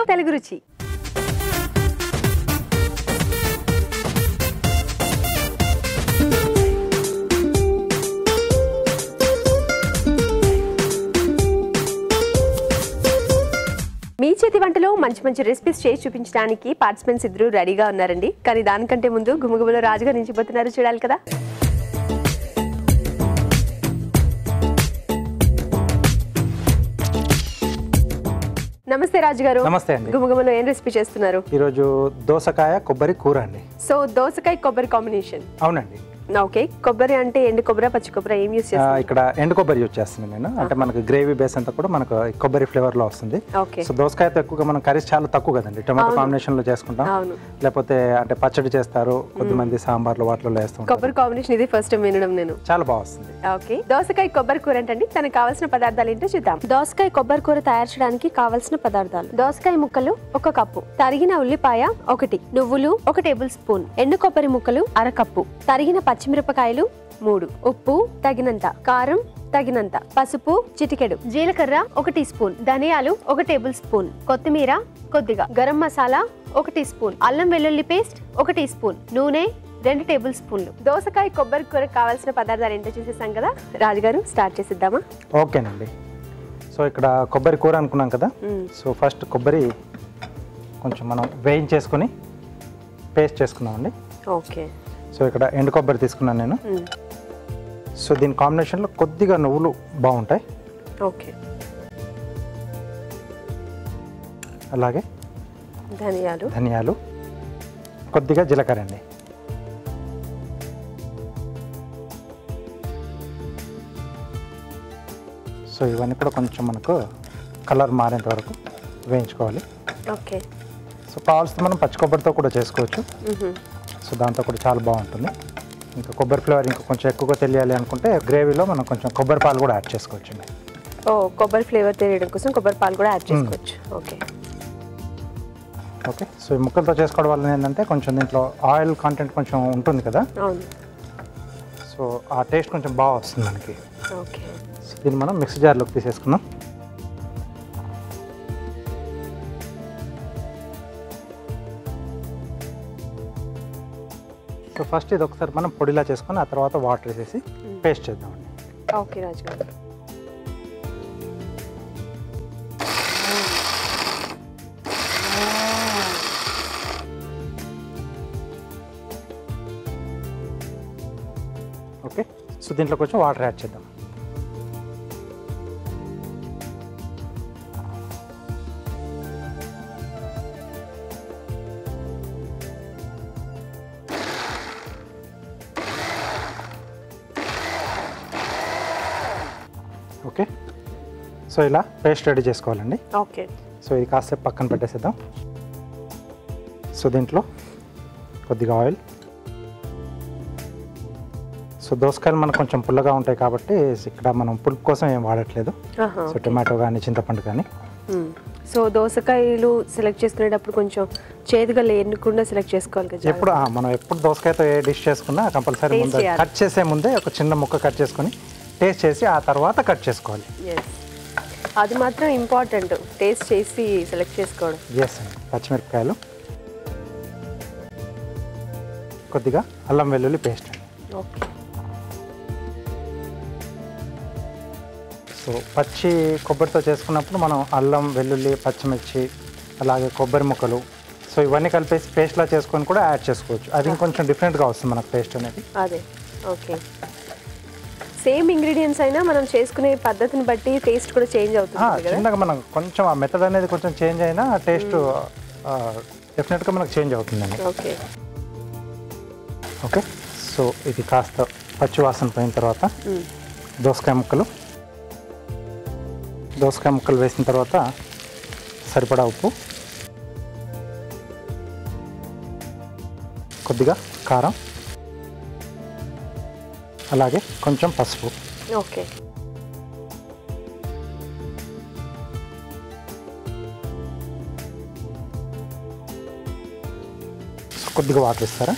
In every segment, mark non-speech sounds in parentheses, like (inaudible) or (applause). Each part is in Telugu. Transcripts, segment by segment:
టు తెలుగు రుచి. మీ చేతి వంటలో మంచి మంచి రెసిపీస్ చేసి చూపించడానికి పార్టిసిపెంట్స్ ఇద్దరు రెడీగా ఉన్నారండి. కానీ దానికంటే ముందు గుమగుమలో రాజుగా నిలిచిపోతున్నారు చూడాలి కదా. నమస్తే రాజు గారు. నమస్తే అండి. గుమగుమలో ఏం రెసిపీ చేస్తున్నారు? ఈరోజు దోసకాయ కొబ్బరి కూర అండి. సో దోసకాయ కొబ్బరి కాంబినేషన్ అవునండి. ఓకే. కొబ్బరి అంటే ఎండు కొబ్బరి పచ్చి కొబ్బరి ఏం యూస్ ఆ, చేస్తారు ఇక్కడ ఎండు కొబ్బరి యూజ్ చేస్తున్నాను నేను. అంటే మనకు గ్రేవీ బేస్ అంతా కూడా మనకు కొబ్బరి ఫ్లేవర్లో వస్తుంది. ఓకే. సో దోసకాయతో ఎక్కువగా మనం కర్రీస్ చాలా తక్కువ కదండి. టొమాటో కాంబినేషన్లో చేసుకుంటాం. అవును. లేకపోతే అంటే పచ్చడి చేస్తారు. కొద్దిమంది సాంబార్లు వాటిలో వేస్తూ కొబ్బరి కాంబినేషన్ ఇది ఫస్ట్ టైం వినడం నేను. చాలా బాగా వస్తుంది. ఓకే. దోసకాయ కొబ్బరి కూర ఏంటండి? తనకు కావాల్సిన పదార్థాలు ఏంటో చూద్దాం. దోసకాయ కొబ్బరి కూర తయారు చేయడానికి కావాల్సిన పదార్థాలు. దోసకాయ ముక్కలు ఒక కప్పు. తరిగిన ఉల్లిపాయ ఒకటి. నువ్వులు ఒక టేబుల్ స్పూన్. ఎండు కొబ్బరి ముక్కలు అర కప్పు. తరిగిన పచ్చిమిరపకాయలు మూడు. ఉప్పు తగినంత కారం తగినంత పసుపు చిటికెడు జీలకర్ర ఒక టీ స్పూన్ ధనియాలు ఒక టేబుల్ స్పూన్ కొత్తిమీర కొద్దిగా గరం మసాలా ఒక టీ స్పూన్ అల్లం వెల్లుల్లి పేస్ట్ ఒక టీ స్పూన్ నూనె రెండు టేబుల్ స్పూన్లు. దోసకాయ కొబ్బరి కూర కావాల్సిన పదార్థాలు ఏంటో చూసేసాం కదా? రాజుగారు స్టార్ట్ చేసిద్దామా? ఓకేనండి. సో ఇక్కడ కొబ్బరి కూర అనుకున్నాం కదా. సో ఫస్ట్ కొబ్బరి కొంచెం మనం వేయించేసుకొని పేస్ట్ చేసుకున్నామండి ఓకే. సో ఇక్కడ ఎండు కొబ్బరి తీసుకున్నాను నేను. సో దీని కాంబినేషన్లో కొద్దిగా నువ్వులు బాగుంటాయి. ఓకే. అలాగే ధనియాలు. ధనియాలు కొద్దిగా జీలకర్ర అండి. సో ఇవన్నీ కూడా కొంచెం మనకు కలర్ మారేంత వరకు వేయించుకోవాలి. ఓకే. సో కావాల్సిన మనం పచ్చి కొబ్బరితో కూడా చేసుకోవచ్చు. సో దాంతో కూడా చాలా బాగుంటుంది. ఇంకా కొబ్బరి ఫ్లేవర్ ఇంకా కొంచెం ఎక్కువగా తెలియాలి అనుకుంటే గ్రేవీలో మనం కొంచెం కొబ్బరి పాలు కూడా యాడ్ చేసుకోవచ్చు ఓ కొబ్బరి ఫ్లేవర్ తెలియడం కోసం కొబ్బరి పాలు కూడా యాడ్ చేసుకోవచ్చు. ఓకే. ఓకే సో ఈ ముక్కలతో చేసుకోవడం వల్ల ఏంటంటే కొంచెం దీంట్లో ఆయిల్ కాంటెంట్ కొంచెం ఉంటుంది కదా? సో ఆ టేస్ట్ కొంచెం బాగా వస్తుంది మనకి. ఓకే. సో దీన్ని మనం మిక్సీ జార్లోకి తీసేసుకుందాం. సో ఫస్ట్ ఇది ఒకసారి మనం పొడిలా చేసుకొని ఆ తర్వాత వాటర్ వేసేసి పేస్ట్ చేద్దామండి ఓకే రాజుగారు ఓకే. సో దీంట్లో కొంచెం వాటర్ యాడ్ చేద్దాం. సో ఇలా పేస్ట్ రెడీ చేసుకోవాలండి. ఓకే. సో ఇది కాసేపు పక్కన పెట్టేసేద్దాం. సో దీంట్లో కొద్దిగా ఆయిల్. సో దోసకాయలు మనకు కొంచెం పుల్లగా ఉంటాయి కాబట్టి ఇక్కడ మనం పులుపు కోసం ఏం వాడట్లేదు. సో టొమాటో కానీ చింతపండు కానీ. సో దోసకాయలు సెలెక్ట్ చేసుకునేటప్పుడు కొంచెం చేదుగా లేకుండా సెలెక్ట్ చేసుకోవాలి కదా ఎప్పుడు మనం ఎప్పుడు దోసకాయతో ఏ డిష్ చేసుకున్నా కంపల్సరీ ముందు. కట్ చేసే ముందే ఒక చిన్న ముక్క కట్ చేసుకొని టేస్ట్ చేసి ఆ తర్వాత కట్ చేసుకోవాలి. అది మాత్రం ఇంపార్టెంట్ టేస్ట్ చేసి సెలెక్ట్ చేసుకోవడం. ఎస్ అండి పచ్చిమిరపకాయలు. కొద్దిగా అల్లం వెల్లుల్లి పేస్ట్ అండి. ఓకే సో పచ్చి కొబ్బరితో చేసుకున్నప్పుడు మనం అల్లం వెల్లుల్లి పచ్చిమిర్చి అలాగే కొబ్బరి ముక్కలు. సో ఇవన్నీ కలిపేసి పేస్ట్లా చేసుకొని కూడా యాడ్ చేసుకోవచ్చు. అది ఇంకొంచెం డిఫరెంట్గా వస్తుంది మనకు పేస్ట్ అనేది. అదే. ఓకే సేమ్ ఇంగ్రీడియంట్స్ అయినా మనం చేసుకునే పద్ధతిని బట్టి టేస్ట్ కూడా చేంజ్ అవుతుంది చిన్నగా మనం కొంచెం ఆ మెథడ్ అనేది కొంచెం చేంజ్ అయినా టేస్ట్ డెఫినెట్గా మనకు చేంజ్ అవుతుందండి. ఓకే. ఓకే సో ఇది కాస్త పచ్చి వాసన పోయిన తర్వాత. దోసకాయ ముక్కలు. దోసకాయ ముక్కలు వేసిన తర్వాత సరిపడా ఉప్పు. కొద్దిగా కారం. అలాగే కొంచెం పసుపు. ఓకే. సో కొద్దిగా వాటర్ ఇస్తారా?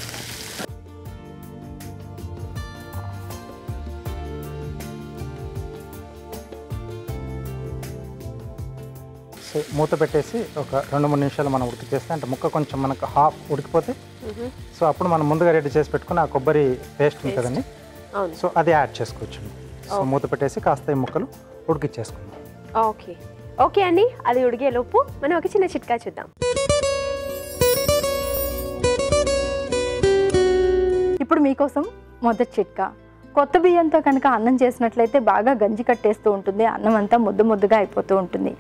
సో మూత పెట్టేసి ఒక రెండు మూడు నిమిషాలు మనం ఉడికిచేస్తే అంటే ముక్క కొంచెం మనకు హాఫ్ ఉడికిపోతే సో అప్పుడు మనం ముందుగా రెడీ చేసి పెట్టుకున్న ఆ కొబ్బరి పేస్ట్ ఉంది కదండి? అవును సో అది యాడ్ చేసుకోవచ్చు సో మూత పెట్టేసి కాస్త ఈ ముక్కలు ఉడికిచ్చేసుకుందాం. ఓకే. ఓకే అండి అది ఉడిగే లోపు మనం ఒక చిన్న చిట్కా చూద్దాం. ఇప్పుడు మీకోసం మొదటి చిట్కా. కొత్త బియ్యంతో కనుక అన్నం చేసినట్లయితే బాగా గంజి కట్టేస్తూ ఉంటుంది అన్నం అంతా ముద్ద ముద్దగా అయిపోతూ ఉంటుంది.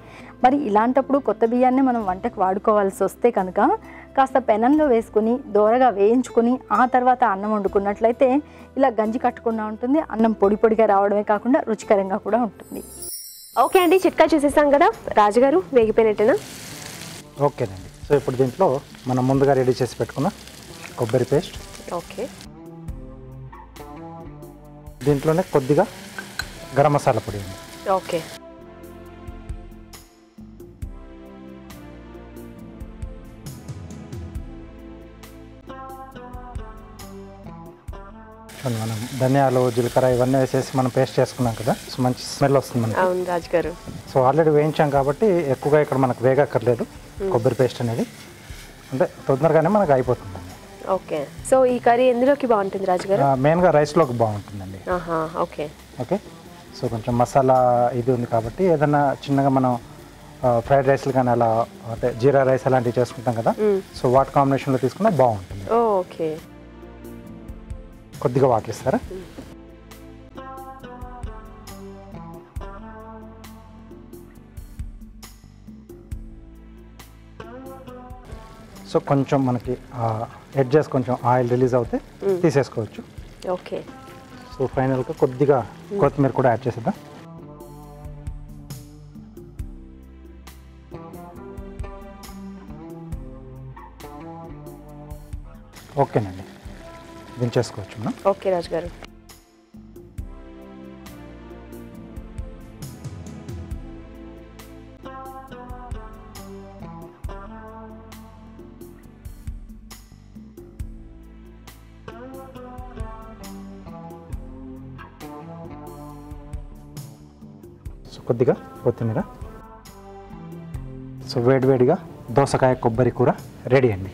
మరి ఇలాంటప్పుడు కొత్త బియ్యాన్ని మనం వంటకు వాడుకోవాల్సి వస్తే కనుక కాస్త పెనంలో వేసుకుని దోరగా వేయించుకుని ఆ తర్వాత అన్నం వండుకున్నట్లయితే ఇలా గంజి కట్టకుండా ఉంటుంది అన్నం పొడి పొడిగా రావడమే కాకుండా రుచికరంగా కూడా ఉంటుంది. ఓకే అండి చిట్కా చూసేసాం కదా రాజుగారు వేగిపోయినట్టేనా? ఓకేనండి. సో ఇప్పుడు దీంట్లో మనం ముందుగా రెడీ చేసి పెట్టుకున్న కొబ్బరి పేస్ట్. ఓకే. దీంట్లోనే కొద్దిగా గరం మసాలా పొడి ఉంది. ఓకే. మనం ధనియాలు జీలకర్ర ఇవన్నీ వేసేసి మనం పేస్ట్ చేసుకున్నాం కదా సో మంచి స్మెల్ వస్తుంది మనకి. అవును రాజుగారు. సో ఆల్రెడీ వేయించాం కాబట్టి ఎక్కువగా ఇక్కడ మనకు వేగక్కర్లేదు కొబ్బరి పేస్ట్ అనేది. అంటే తొందరగానే మనకు అయిపోతుంది. ఓకే. సో ఈ కర్రీ ఎందులోకి బాగుంటుంది రాజుగారు మెయిన్గా రైస్లోకి బాగుంటుందండి. ఆహా ఓకే. ఓకే. సో కొంచెం మసాలా ఇది ఉంది కాబట్టి ఏదైనా చిన్నగా మనం ఫ్రైడ్ రైస్లు కానీ అలా అంటే జీరా రైస్ అలాంటివి చేసుకుంటాం కదా సో వాటి కాంబినేషన్లో తీసుకున్నా బాగుంటుంది. ఓకే. కొద్దిగా వాటర్ ఇస్తారా? సో కొంచెం మనకి ఎడ్జెస్ కొంచెం ఆయిల్ రిలీజ్ అవుతే తీసేసుకోవచ్చు. ఓకే. సో ఫైనల్గా కొద్దిగా కొత్తిమీర కూడా యాడ్ చేసేద్దాం. ఓకేనండి. దించేసుకోవచ్చు మనం. ఓకే రాజుగారు. సో కొద్దిగా కొత్తిమీర. సో వేడివేడిగా దోసకాయ కొబ్బరి కూర రెడీ అండి.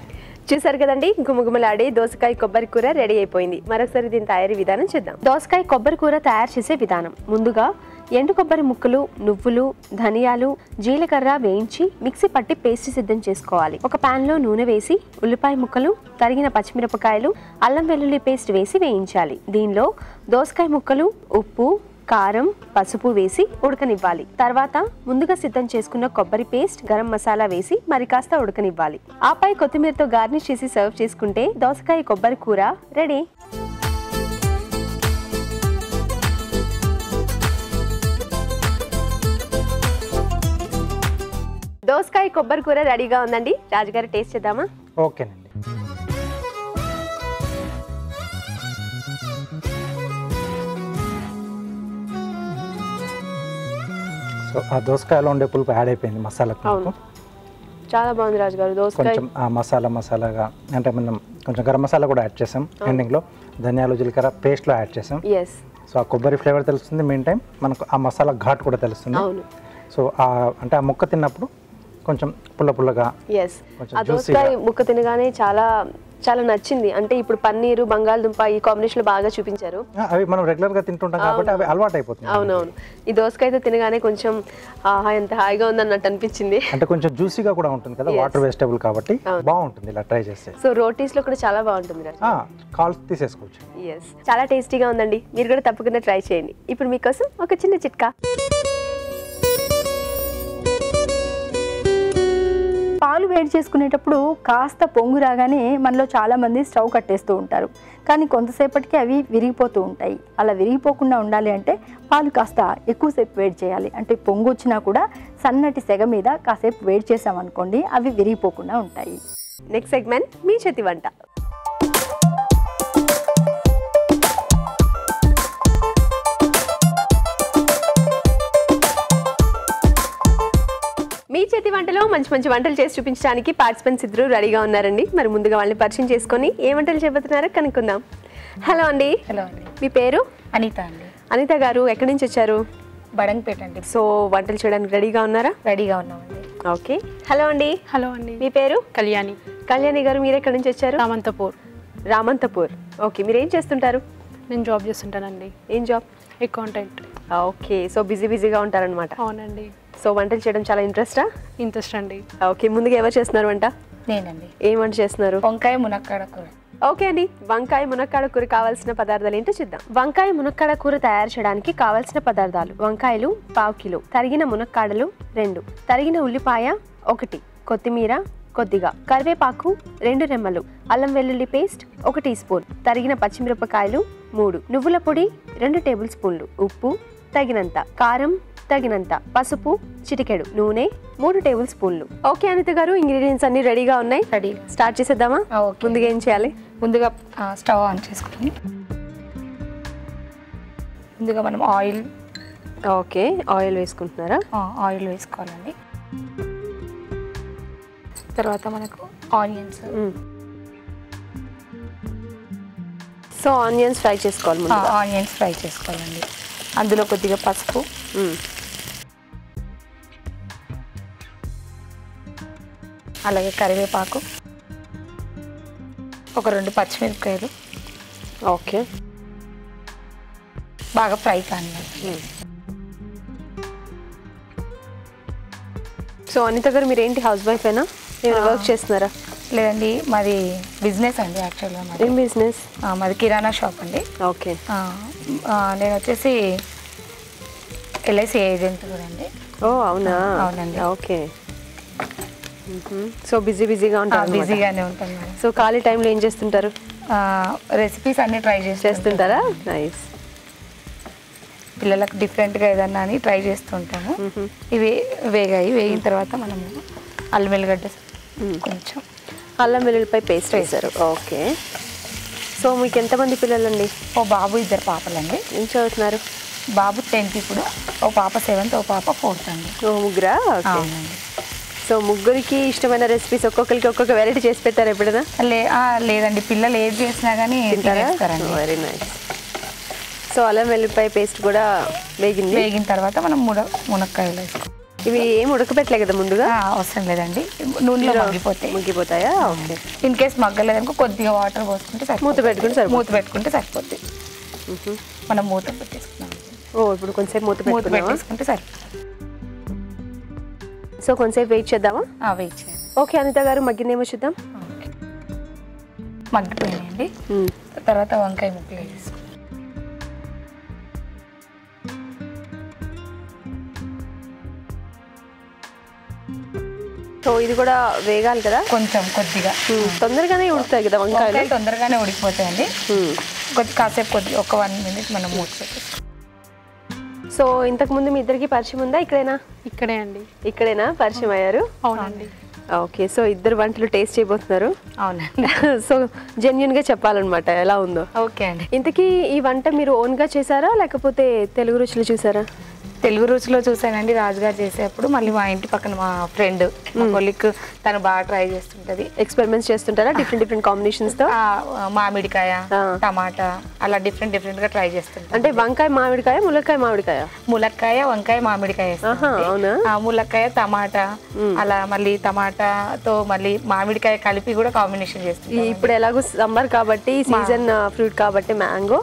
చూసారు కదండి గుమగుమలాడే దోసకాయ కొబ్బరి కూర రెడీ అయిపోయింది. మరొకసారి దీని తయారీ విధానం చూద్దాం. దోసకాయ కొబ్బరి కూర తయారు చేసే విధానం. ముందుగా ఎండు కొబ్బరి ముక్కలు నువ్వులు ధనియాలు జీలకర్ర వేయించి మిక్సీ పట్టి పేస్ట్ సిద్ధం చేసుకోవాలి. ఒక పాన్లో నూనె వేసి ఉల్లిపాయ ముక్కలు తరిగిన పచ్చిమిరపకాయలు అల్లం వెల్లుల్లి పేస్ట్ వేసి వేయించాలి. దీనిలో దోసకాయ ముక్కలు ఉప్పు కారం పసుపు వేసి ఉడకనివ్వాలి. తర్వాత ముందుగా సిద్ధం చేసుకున్న కొబ్బరి పేస్ట్ గరం మసాలా వేసి మరి కాస్త ఉడకనివ్వాలి. ఆపై కొత్తిమీరతో గార్నిష్ చేసి సర్వ్ చేసుకుంటే దోసకాయ కొబ్బరి కూర రెడీ. దోసకాయ కొబ్బరి కూర రెడీగా ఉందండి. రాజుగారు టేస్ట్ చేద్దామా? ఓకేనండి. సో ఆ దోసకాయలో ఉండే పులుపు యాడ్ అయిపోయింది మసాలాకు అవును. చాలా బాగుంది రాజుగారు దోసకాయ. కొంచెం ఆ మసాలా మసాలాగా అంటే మనం కొంచెం గరం మసాలా కూడా యాడ్ చేసాం ఎండింగ్లో. ధనియాలు జీలకర్ర పేస్ట్లో యాడ్ చేసాం. సో ఆ కొబ్బరి ఫ్లేవర్ తెలుస్తుంది మెయిన్ టైం మనకు ఆ మసాలా ఘాట్ కూడా తెలుస్తుంది. సో ఆ అంటే ఆ ముక్క తిన్నప్పుడు కొంచెం పుల్ల పుల్లగా ఆ దోసకాయ ముక్క తినగానే చాలా చాలా నచ్చింది. అంటే ఇప్పుడు పన్నీరు బంగాళదుంప ఈ కాంబినేషన్లో బాగా చూపించారు. అవి మనం రెగ్యులర్గా తింటుంటాం కాబట్టి అవి అలవాటు అయిపోతుంది అవునవును. ఈ దోసకాయతో తినగానే కొంచెం ఆహా ఎంత హాయిగా ఉంది అన్నట్టు అనిపించింది. అంటే కొంచెం జ్యూసీగా కూడా ఉంటుంది కదా వాటర్ వెజిటబుల్ కాబట్టి బాగుంటుంది ఇలా ట్రై చేస్తే. సో రోటీస్లో కూడా చాలా బాగుంటుంది కాల్స్ తీసేసుకోవచ్చు. ఎస్ చాలా టేస్టీగా ఉందండి. మీరు కూడా తప్పకుండా ట్రై చేయండి. ఇప్పుడు మీకోసం ఒక చిన్న చిట్కా. వేడి చేసుకునేటప్పుడు కాస్త పొంగు రాగానే మనలో చాలామంది స్టవ్ కట్టేస్తూ ఉంటారు. కానీ కొంతసేపటికి అవి విరిగిపోతూ ఉంటాయి. అలా విరిగిపోకుండా ఉండాలి అంటే పాలు కాస్త ఎక్కువసేపు వేడి చేయాలి. అంటే పొంగు వచ్చినా కూడా సన్నటి సెగ మీద కాసేపు వేడి చేసామనుకోండి అవి విరిగిపోకుండా ఉంటాయి. నెక్స్ట్ సెగ్మెంట్ మీ చేతి వంట. చేతి వంటలో మంచి మంచి వంటలు చేసి చూపించడానికి పార్టిసిపెంట్స్ ఇద్దరు రెడీగా ఉన్నారండి. మరి ముందుగా వాళ్ళని పరిచయం చేసుకొని ఏ వంటలు చెబుతున్నారో కనుక్కుందాం. హలో అండి. హలో అండి. మీ పేరు? అనిత అండి. అనిత గారు ఎక్కడి నుంచి వచ్చారు? బడంగపేట అండి. సో వంటలు చేయడానికి రెడీగా ఉన్నారా? రెడీగా ఉన్నామండి. ఓకే. హలో అండి. హలో అండి. మీ పేరు? కళ్యాణి. కళ్యాణి గారు మీరు ఎక్కడి నుంచి వచ్చారు? రామంతపూర్. రామంతపూర్. ఓకే మీరు ఏం చేస్తుంటారు? నేను జాబ్ చేస్తుంటానండి. ఏం job? Accountant. Okay so busy బిజీగా ఉంటారనమాట అవునండి. సో వంటలు చేయడం చాలా ఇంట్రెస్టా? ఇంట్రెస్ట్ అండి. ఓకే ముందుగా ఎవరు చేస్తున్నారు వంట? నేనండి. ఏం వంట చేస్తున్నారు? వంకాయ మునక్కాడ కూర. ఓకే అండి వంకాయ మునక్కాడ కూర కావాల్సిన పదార్థాలు ఏంటో చూద్దాం. వంకాయ మునక్కాడ కూర తయారు చేయడానికి కావాల్సిన పదార్థాలు వంకాయలు పావు కిలో తరిగిన మునక్కాడలు రెండు తరిగిన ఉల్లిపాయ ఒకటి కొత్తిమీర కొద్దిగా కరివేపాకు రెండు రెమ్మలు అల్లం వెల్లుల్లి పేస్ట్ ఒక టీ స్పూన్ తరిగిన పచ్చిమిరపకాయలు మూడు నువ్వుల పొడి రెండు టేబుల్ స్పూన్లు ఉప్పు తగినంత కారం తగినంత పసుపు చిటికెడు నూనె మూడు టేబుల్ స్పూన్లు. ఓకే అనిత గారు ఇంగ్రీడియంట్స్ అన్ని రెడీగా ఉన్నాయి. రెడీ స్టార్ట్ చేసేద్దామా? ఓకే. ముందుగా ఏం చేయాలి? ముందుగా స్టవ్ ఆన్ చేసుకుని. ముందుగా మనం ఆయిల్. ఓకే ఆయిల్ వేసుకుంటున్నారా? ఆయిల్ వేసుకోవాలండి. తర్వాత మనకు ఆనియన్స్. సో ఆనియన్స్ ఫ్రై చేసుకోవాలి ఆనియన్స్ ఫ్రై చేసుకోవాలండి. అందులో కొద్దిగా పసుపు. అలాగే కరివేపాకు. ఒక రెండు పచ్చిమిరపకాయలు. ఓకే. బాగా ఫ్రై కానీ సో అనిత గారు మీరు ఏంటి హౌస్ వైఫ్ అయినా ఏమైనా వర్క్ చేస్తున్నారా? లేదండి మాది బిజినెస్ అండి యాక్చువల్గా మాది. ఏం బిజినెస్ మాది కిరాణా షాప్ అండి. ఓకే. నేను వచ్చేసి ఎల్ఐసి ఏజెంట్ కూడా అండి ఓ అవునా? అవునండి. ఓకే. సో బిజీ బిజీగా ఉంటారు బిజీగానే ఉంటాను సో ఖాళీ టైంలో ఏం చేస్తుంటారు? రెసిపీస్ అన్ని ట్రై చేసి చేస్తుంటారా? నైస్ పిల్లలకు డిఫరెంట్గా ఏదన్నా అని ట్రై చేస్తుంటాము. ఇవి వేగాయి వేగిన తర్వాత మనము అల్లం వెల్లిగడ్డ కొంచెం అల్లం వెల్లుల్లిపై పేస్ట్ వేశారు. ఓకే సో మీకు ఎంతమంది పిల్లలండి? ఓ బాబు ఇద్దరు పాపలండి. ఏం చదువుతున్నారు? బాబు టెన్త్ ఇప్పుడు ఓ పాప సెవెంత్ ఓ పాప ఫోర్త్ అండి. ఓ ముగ్గురా? అవునండి. సో ముగ్గురికి ఇష్టమైన రెసిపీస్ ఒక్కొక్కరికి ఒక్కొక్క వెరైటీ చేసి పెట్టారు ఎప్పుడైనా? లే లేదండి. పిల్లలు ఏది చేసినా కానీ వెరీ నైస్ సో అల్లం వెల్లిపాయ పేస్ట్ కూడా వేగింది. వేగిన తర్వాత మనం మున మునక్కాయలు వేసుకో ఇవి ఏం ఉడకపెట్టలే కదా ముందుగా? అవసరం లేదండి. నూనెలో మగ్గిపోతాయి. ముగ్గిపోతాయా? ఓకే. ఇన్ కేస్ మగ్గలేదనుకో కొద్దిగా వాటర్ పోసుకుంటే. మూత పెట్టుకుంటే సరిపోతుంది. మూత పెట్టుకుంటే సరిపోతుంది. మనం మూత పెట్టేసుకున్నాం ఓ ఇప్పుడు కొంచెంసేపు మూత మూత పెట్టేసుకుంటే సరిపోతుంది. సో కొంచెంసేపు వెయిట్ చేద్దామా? వెయిట్ చేయండి. ఓకే అనిత గారు మగ్గిందేమో చూద్దాం. ఓకే. మగ్గిపోయినాయండి. తర్వాత వంకాయ ముక్కలు వేసుకో సో ఇది కూడా వేగాలి కదా? కొంచెం కొద్దిగా. తొందరగానే ఉడుకుతాయి కదా వంకాయలు? తొందరగానే ఉడికిపోతాయండి. కొద్ది కాసేపు కొద్ది ఒక వన్ మినిట్ మనం పెట్టేసుకో. సో ఇంతకు ముందు మీ ఇద్దరికి పరిచయం ఉందా ఇక్కడేనా? ఇక్కడే అండి. ఇక్కడేనా? పరిచయం అయ్యారు? అవునండి. ఓకే. సో ఇద్దరు వంటలు టేస్ట్ చేయబోతున్నారు. అవునండి. (laughs) సో జెన్యున్గా చెప్పాలన్నమాట. ఎలా ఉందో? ఓకే అండి. ఇంతకీ ఈ వంట మీరు ఓన్గా చేశారా? లేకపోతే తెలుగు రుచులు చూసారా? తెలుగు రుచిలో చూసానండి. రాజుగారు చేసేటప్పుడు మళ్ళీ మా ఇంటి పక్కన మా ఫ్రెండ్ మా కొలిక్ తను బాగా ట్రై చేస్తుంటది. ఎక్స్పెరిమెంట్స్ చేస్తుంటారా? డిఫరెంట్ డిఫరెంట్ కాంబినేషన్స్తో? ఆ, మామిడికాయ. టమాటా అలా డిఫరెంట్ డిఫరెంట్గా ట్రై చేస్తుంటాం. అంటే వంకాయ మామిడికాయ ములక్కాయ మామిడికాయ? ములక్కాయ వంకాయ మామిడికాయ ములక్కాయ టమాటా అలా మళ్ళీ టమాటాతో మళ్ళీ మామిడికాయ కలిపి కూడా కాంబినేషన్ ఈ చేస్తాం ఇప్పుడు ఎలాగో సమ్మర్ కాబట్టి సీజన్ ఫ్రూట్ కాబట్టి మ్యాంగో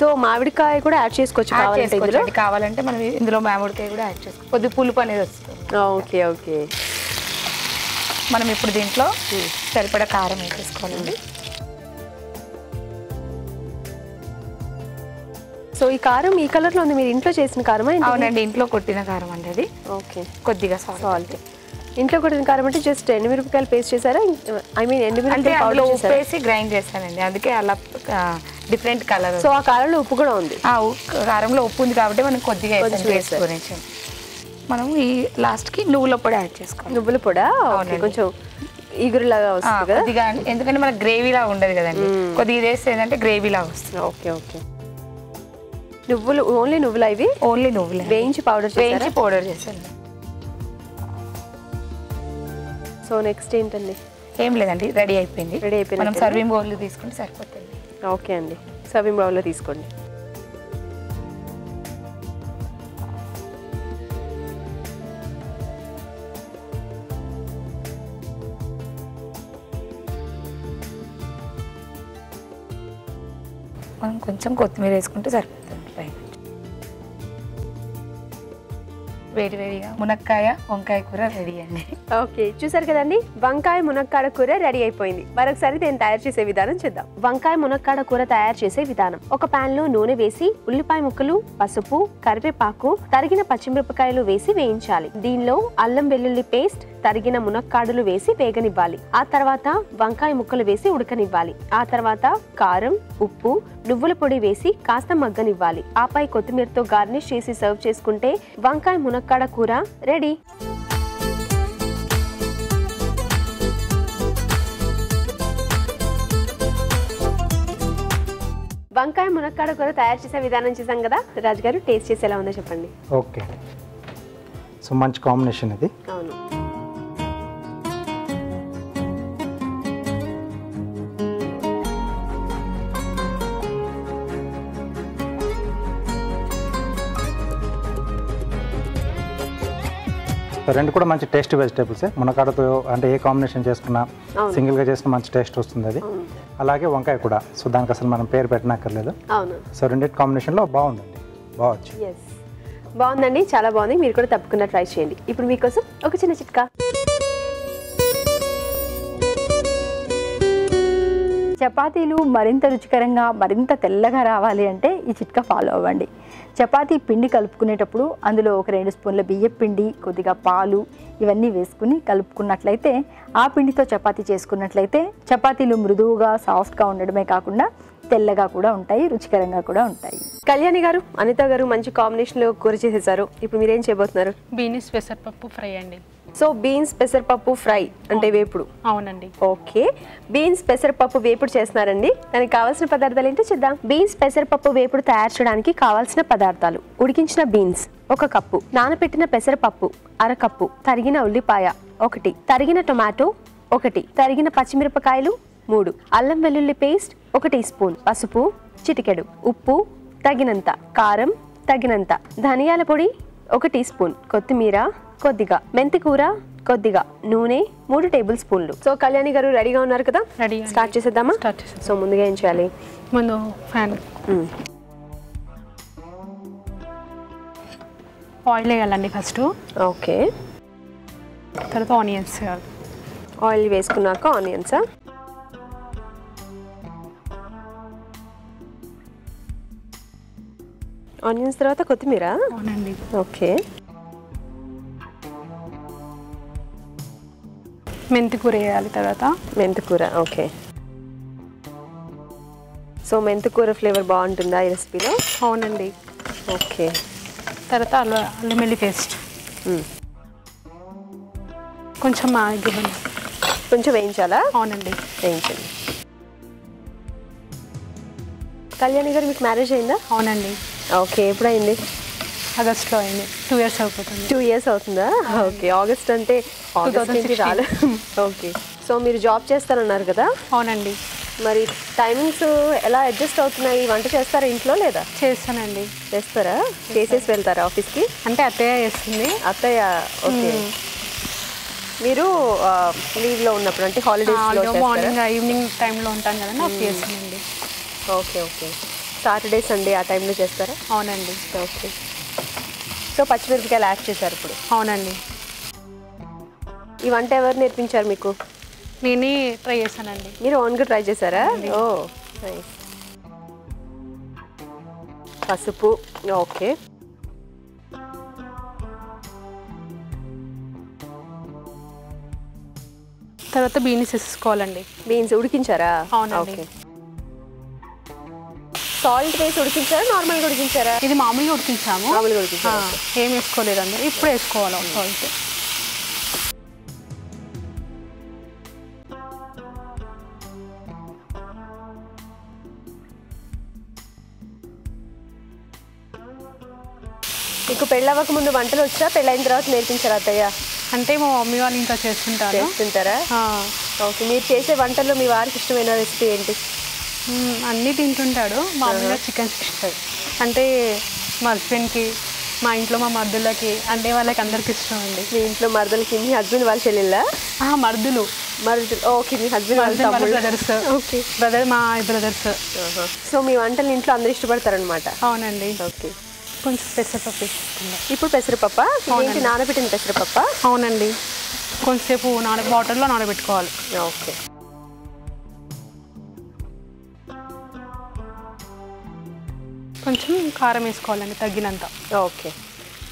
సో మామిడికాయ కూడా యాడ్ చేసుకోవచ్చు కావాలంటే కావాలంటే మనం ఇందులో మామిడికాయ కూడా యాడ్ చేసుకోవచ్చు. కొద్ది పులుపు అనేది వస్తుంది. Okay okay. మనం ఇప్పుడు దీంట్లో సరిపడా కారం వేసేసుకోవాలండి. సో ఈ కారం ఈ కలర్లో ఉంది మీరు ఇంట్లో చేసిన కారమా? అవునండి ఇంట్లో కొట్టిన కారం అండి అది. ఓకే. కొద్దిగా సాల్ట్ ఇంట్లో కొట్టిన కారం అంటే జస్ట్ ఎండుమిరపకాయలు పేస్ట్ చేశారా? ఐ మీన్ ఎండుమిరపకాయలు ఉప్పు వేసి గ్రైండ్ చేస్తానండి అందుకే అలా డిఫరెంట్ కలర్ సో ఆ కారంలో ఉప్పు కూడా ఉంది. ఆ కారంలో ఉప్పు ఉంది కాబట్టి మనం కొద్దిగా కొంచెం వేసాం వేశారు. గురించి మనం ఈ లాస్ట్కి నువ్వుల పొడి యాడ్ చేసుకోవాలి. నువ్వుల పొడా. కొంచెం ఈగురులాగా వస్తుంది కదా? కొద్దిగా ఎందుకంటే మనకు గ్రేవీలా ఉండదు కదండి. కొద్దిగా ఇది వేస్తే ఏంటంటే గ్రేవీలా వస్తుంది. Okay okay. నువ్వులు ఓన్లీ నువ్వులా ఇవి? ఓన్లీ నువ్వులే. వేయించి పౌడర్ వేయించి పౌడర్ చేస్తాను సో నెక్స్ట్ ఏంటండి? ఏం లేదండి రెడీ అయిపోయింది. Ready అయిపోయినట్టేనా? మనం సర్వింగ్ బౌల్ తీసుకుంటే సరిపోతుంది. ఓకే అండి. సర్వింగ్ బౌల్లో తీసుకోండి. కొంచెం కొత్తిమీర వేసుకుంటే సరిపోతుంది. వేడివేడిగా మునక్కాయ వంకాయ కూర రెడీ అండి. ఓకే చూసారు కదండి? వంకాయ మునక్కాడ కూర రెడీ అయిపోయింది. మరొకసారి దీన్ని తయారు చేసే విధానం చూద్దాం. వంకాయ మునక్కాడ కూర తయారు చేసే విధానం. ఒక పాన్లో నూనె వేసి ఉల్లిపాయ ముక్కలు పసుపు కరివేపాకు తరిగిన పచ్చిమిరపకాయలు వేసి వేయించాలి. దీనిలో అల్లం వెల్లుల్లి పేస్ట్ తరిగిన మునక్కాడులు వేసి వేగనివ్వాలి. ఆ తర్వాత వంకాయ ముక్కలు వేసి ఉడకనివ్వాలి. ఆ తర్వాత కారం ఉప్పు నువ్వుల పొడి వేసి కాస్త మగ్గనివ్వాలి. ఆపై కొత్తిమీరతో గార్నిష్ చేసి సర్వ్ చేసుకుంటే వంకాయ మునక్కాడ కూర రెడీ. వంకాయ మునక్కాడ కూర తయారు చేసే విధానం చూసాం కదా? రాజు గారు టేస్ట్ చేసి ఎలా ఉందో చెప్పండి. ఓకే. సో మంచి కాంబినేషన్ ఇది. అవును. రెండు కూడా మంచి టేస్ట్ వెజిటేబుల్స్ మునకాడతో అంటే ఏ కాంబినేషన్ చేసుకున్నా. సింగిల్గా చేసిన మంచి టేస్ట్ వస్తుంది అది. అలాగే వంకాయ కూడా. సో దానికి అసలు మనం పేరు పెట్టనక్కర్లేదు. సో రెండింటి కాంబినేషన్లో బాగుందండి. ఎస్ బాగుందండి. చాలా బాగుంది మీరు కూడా తప్పకుండా ట్రై చేయండి. ఇప్పుడు మీకోసం ఒక చిన్న చిట్కా. చపాతీలు మరింత రుచికరంగా మరింత తెల్లగా రావాలి అంటే ఈ చిట్కా ఫాలో అవ్వండి. చపాతీ పిండి కలుపుకునేటప్పుడు అందులో ఒక రెండు స్పూన్ల బియ్యం పిండి కొద్దిగా పాలు ఇవన్నీ వేసుకుని కలుపుకున్నట్లయితే ఆ పిండితో చపాతీ చేసుకున్నట్లయితే చపాతీలు మృదువుగా సాఫ్ట్గా ఉండడమే కాకుండా తెల్లగా కూడా ఉంటాయి రుచికరంగా కూడా ఉంటాయి. కళ్యాణి గారు అనిత గారు మంచి కాంబినేషన్లో కూర చేసేసారు. ఇప్పుడు మీరేం చేయబోతున్నారు? బీనిస్ పెసరపప్పు ఫ్రై అండి. సో బీన్స్ పెసరపప్పు ఫ్రై అంటే వేపుడు. అవునండి. ఓకే. బీన్స్ పెసరపప్పు వేపుడు చేస్తున్నారండి. దానికి కావాల్సిన పదార్థాలు ఏంటో చూద్దాం. బీన్స్ పెసరపప్పు వేపుడు తయారు చేయడానికి కావాల్సిన పదార్థాలు. ఉడికించిన బీన్స్ ఒక కప్పు. నానబెట్టిన పెసరపప్పు అరకప్పు తరిగిన ఉల్లిపాయ ఒకటి. తరిగిన టొమాటో ఒకటి. తరిగిన పచ్చిమిరపకాయలు మూడు. అల్లం వెల్లుల్లి పేస్ట్ ఒక టీ స్పూన్. పసుపు చిటికెడు. ఉప్పు తగినంత. కారం తగినంత. ధనియాల పొడి ఒక టీ స్పూన్. కొత్తిమీర కొద్దిగా మెంతి కూర కొద్దిగా నూనె మూడు టేబుల్ స్పూన్లు. సో కళ్యాణి గారు రెడీగా ఉన్నారు కదా? రెడీ. స్టార్ట్ చేసేద్దామా? స్టార్ట్ చేసేద్దాం. సో ముందుగా ఏం చేయాలి? ముందు ఫ్యాన్. ఆయిల్ వేయాలండి ఫస్ట్. ఓకే. తర్వాత ఆనియన్స్ వేయాలి. ఆయిల్ వేసుకున్నాక ఆనియన్స్ ఆనియన్స్ తర్వాత కొత్తిమీర? అవునండి. ఓకే. మెంతి కూర వేయాలి తర్వాత. మెంతికూర ఓకే. సో మెంతికూర ఫ్లేవర్ బాగుంటుందా ఈ రెసిపీలో? అవునండి. ఓకే. తర్వాత అల్లం అల్లం వెల్లి పేస్ట్. కొంచెం మాగివ్వండి కొంచెం వేయించాలా? అవునండి. వేయించండి. కళ్యాణి గారు మీకు మ్యారేజ్ అయిందా? అవునండి. ఓకే ఎప్పుడైంది? ఆగస్ట్లో అయింది. టూ ఇయర్స్ అయిపోతుంది టూ ఇయర్స్ అవుతుందా? ఓకే ఆగస్ట్ అంటే ఆగస్ట్ నుంచి 2016. రాలే. ఓకే సో మీరు జాబ్ చేస్తారన్నారు కదా? అవునండి. మరి టైమింగ్స్ ఎలా అడ్జస్ట్ అవుతున్నాయి? వంట చేస్తారా ఇంట్లో లేదా? చేస్తానండి. చేస్తారా? చేసేసి వెళ్తారా ఆఫీస్కి అంటే అత్తయ్య చేస్తుంది. అత్తయ్య ఓకే మీరు లీవ్లో ఉన్నప్పుడు అంటే హాలిడేస్లో మార్నింగ్ ఈవినింగ్ టైంలో ఉంటాను కదా నాకు చేస్తానండి. ఓకే ఓకే సాటర్డే సండే ఆ టైంలో చేస్తారా? అవునండి. ఓకే సో పచ్చిమిరపకాయలు యాడ్ చేశారు ఇప్పుడు. అవునండి. ఈ వంట ఎవరు నేర్పించారు మీకు? నేనే ట్రై చేశానండి. మీరు ఓన్గా ట్రై చేశారా? ఓ పసుపు ఓకే. తర్వాత బీన్స్ వేసుకోవాలండి బీన్స్ ఉడికించారా? అవునండి. ఓకే. సాల్ట్ వేసి ఉడికించారా? నార్మల్గా ఉడికించారా? ఇది మామూలుగా ఉడికించాము. మామూలుగా ఆ, ఉడికించారా ఏం వేసుకోలేదండి ఇప్పుడు వేసుకోవాలి సాల్ట్. మీకు పెళ్ళవ్వక ముందు వంటలు వచ్చా? పెళ్ళైన తర్వాత నేర్పించారా అత్తయ్య? అంటే మా మమ్మీ వాళ్ళు ఇంకా చేస్తుంటారు. చేస్తుంటారా? ఓకే మీరు చేసే వంటల్లో మీ వారికి ఇష్టమైన రెసిపీ ఏంటి? అన్నీ తింటుంటాడు. మామూలుగా చికెన్ సిక్స్టీ అంటే మా హస్బెండ్కి మా ఇంట్లో మా మర్దులకి అంటే వాళ్ళకి అందరికి ఇష్టం అండి. మీ ఇంట్లో మరదలకి మీ హస్బెండ్ వాళ్ళ చెల్లెళ్ళా? మర్దులు. మరి ఓకే మీ హస్బెండ్ వాళ్ళ బ్రదర్స్ ఓకే. బ్రదర్ మా బ్రదర్స్ సో మీ వంటలు ఇంట్లో అందరూ ఇష్టపడతారనమాట అవునండి. ఓకే. కొంచెం పెసరపప్పు ఇప్పుడు పెసరపప్ప? ఇదేంటి నానబెట్టిన పెసరపప్ప? అవునండి. కొంచెంసేపు నాన వాటర్లో నానబెట్టుకోవాలి. ఓకే. కొంచెం కారం వేసుకోవాలండి తగ్గినంత ఓకే.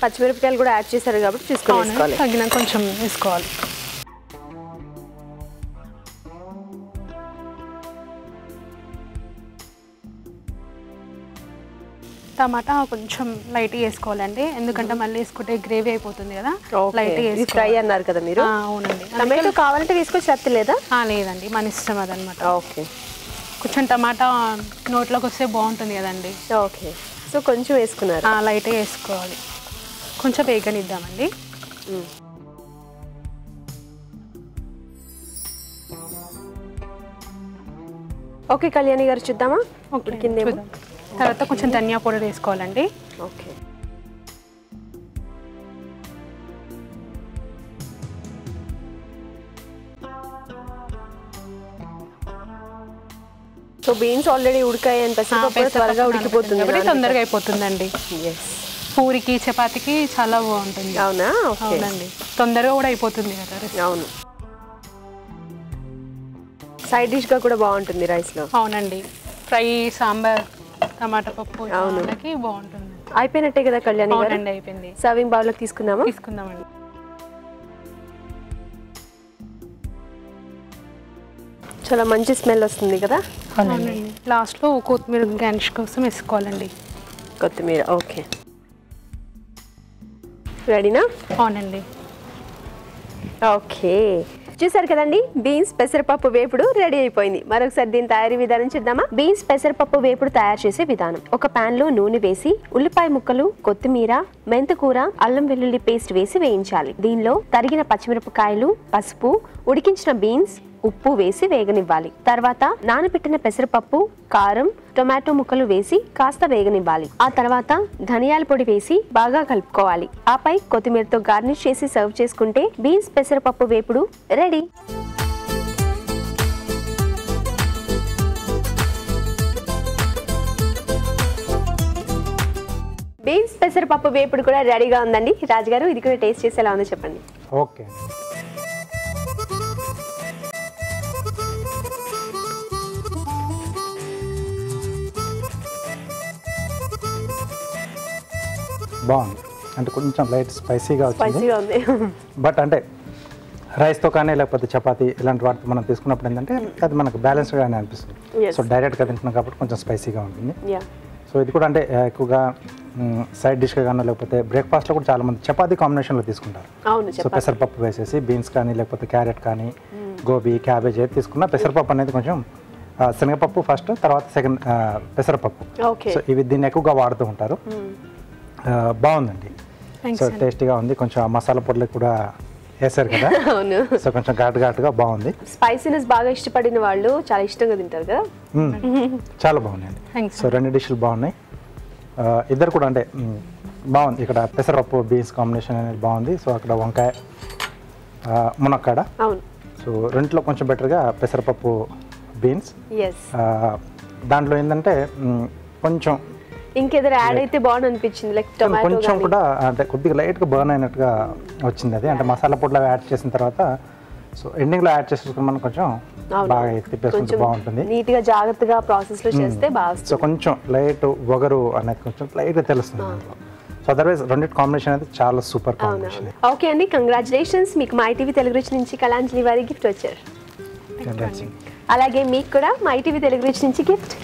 పచ్చిమిరపకాయలు కూడా యాడ్ చేశారు కాబట్టి వేసుకోవాలి. తగ్గినంత కొంచెం వేసుకోవాలి. టమాటా కొంచెం లైట్ వేసుకోవాలండి ఎందుకంటే మళ్ళీ వేసుకుంటే గ్రేవీ అయిపోతుంది కదా లైట్ ఫ్రై అన్నారు కదా మీరు? అవునండి. టమాటో కావాలంటే లేకపోతే లేదా లేదండి మన ఇష్టం అదనమాట. ఓకే. కొంచెం టమాటా నోట్లోకి వస్తే బాగుంటుంది కదండి. ఓకే. సో కొంచెం వేసుకున్నారు. లైట్గా వేసుకోవాలి. కొంచెం వేగనిద్దామండి. ఓకే కళ్యాణి గారు చూద్దామా. తర్వాత కొంచెం ధనియా పౌడర్ వేసుకోవాలండి. ఓకే. సో బీన్స్ ఆల్రెడీ ఉడికాయి అని పెసరపప్పు త్వరగా ఉడికిపోతుంది కాబట్టి తొందరగా అయిపోతుందండి. Yes. పూరికి చపాతీకి చాలా బాగుంటుంది. అవునా? అవునండి. తొందరగా కూడా అయిపోతుంది కదా. అవును. సైడ్ డిష్గా కూడా బాగుంటుంది రైస్లో అవునండి. ఫ్రై సాంబార్ టమాటా పప్పు అవును. బాగుంటుంది. అయిపోయినట్టే కదా కళ్యాణి అయిపోయింది. సర్వింగ్ బౌల్లోకి తీసుకుందామా? తీసుకుందామండి. చాలా మంచి స్మెల్ వస్తుంది కదా? అవునండి. లాస్ట్లో కొత్తిమీర గార్నిష్ కోసం వేసుకోవాలండి. కొత్తిమీర ఓకే. రెడీనా? అవునండి. ఓకే. చూసారు కదండి బీన్స్ పెసరపప్పు వేపుడు రెడీ అయిపోయింది. మరొకసారి దీని తయారీ విధానం చూద్దామా? బీన్స్ పెసరపప్పు వేపుడు తయారు చేసే విధానం. ఒక పాన్లో నూనె వేసి ఉల్లిపాయ ముక్కలు కొత్తిమీర మెంతకూర అల్లం వెల్లుల్లి పేస్ట్ వేసి వేయించాలి. దీనిలో తరిగిన పచ్చిమిరపకాయలు పసుపు ఉడికించిన బీన్స్ ఉప్పు వేసి వేగనివ్వాలి. తర్వాత నానబెట్టిన పెసరపప్పు కారం టొమాటో ముక్కలు వేసి కాస్త వేగనివ్వాలి. ఆ తర్వాత ధనియాల పొడి వేసి బాగా కలుపుకోవాలి. ఆపై కొత్తిమీరతో గార్నిష్ చేసి సర్వ్ చేసుకుంటే బీన్స్ పెసరపప్పు వేపుడు రెడీ. బీన్స్ పెసరపప్పు వేపుడు కూడా రెడీగా ఉందండి. రాజుగారు ఇది కూడా టేస్ట్ చేసి ఎలా ఉందో చెప్పండి. ఓకే. బాగుంది. అంటే కొంచెం లైట్ స్పైసీగా వచ్చింది. బట్ అంటే రైస్తో కానీ లేకపోతే చపాతీ ఇలాంటి వాటితో మనం తీసుకున్నప్పుడు ఏంటంటే అది మనకు బ్యాలెన్స్గానే అనిపిస్తుంది. సో డైరెక్ట్గా తింటున్నాం కాబట్టి కొంచెం స్పైసీగా ఉంటుంది. సో ఇది కూడా అంటే ఎక్కువగా సైడ్ డిష్గా కానీ లేకపోతే బ్రేక్ఫాస్ట్లో కూడా చాలా మంది చపాతీ కాంబినేషన్లో తీసుకుంటారు. సో పెసరపప్పు వేసేసి బీన్స్ కానీ లేకపోతే క్యారెట్ కానీ గోబీ క్యాబేజ్ ఏది తీసుకున్నా పెసరపప్పు అనేది కొంచెం శనగపప్పు ఫస్ట్ తర్వాత సెకండ్ పెసరపప్పు. సో ఇవి దీన్ని ఎక్కువగా వాడుతూ ఉంటారు. ఆ, బాగుందండి. సో టేస్టీగా ఉంది. కొంచెం మసాలా పొడులు కూడా వేసారు కదా? (laughs) అవును. సో కొంచెం ఘాటు ఘాటుగా బాగుంది. స్పైసీనెస్ బాగా ఇష్టపడిన వాళ్ళు చాలా ఇష్టంగా తింటారు కదా. చాలా బాగున్నాయండి. సో రెండు డిష్లు బాగున్నాయి. ఇద్దరు కూడా అంటే బాగుంది. ఇక్కడ పెసరపప్పు బీన్స్ కాంబినేషన్ అనేది బాగుంది. సో అక్కడ వంకాయ మునక్కాడ. అవును. సో రెంట్లో కొంచెం బెటర్గా పెసరపప్పు బీన్స్. దాంట్లో ఏంటంటే కొంచెం ఇంకేదైనా యాడ్ అయితే బాగుంది అనిపించింది లైక్ టొమాటో కొంచెం కూడా అంటే కొద్దిగా లైట్గా బర్న్ అయినట్టుగా వచ్చింది అది. అంటే మసాలా పొడిలో యాడ్ చేసిన తర్వాత సో ఎండింగ్లో యాడ్ చేసేసుకుని మనం కొంచెం. బాగా తిప్పేసుకుంటే బాగుంటుంది. నీట్గా జాగ్రత్తగా ప్రాసెస్లో చేస్తే బాగా. సో కొంచెం లైట్ వగరు అనేది కొంచెం లైట్గా తెలుస్తుంది దాంట్లో సో అదర్వైజ్ రెండింటి కాంబినేషన్ అయితే చాలా సూపర్ కాంబినేషన్ ఓకే అండి కంగ్రాచులేషన్స్ మీకు మా ఐటీవీ తెలుగు రుచి నుంచి కళాంజలి వారి గిఫ్ట్ వచ్చారు. అలాగే మీకు కూడా మా ఐటీవీ తెలుగు రుచి నుంచి గిఫ్ట్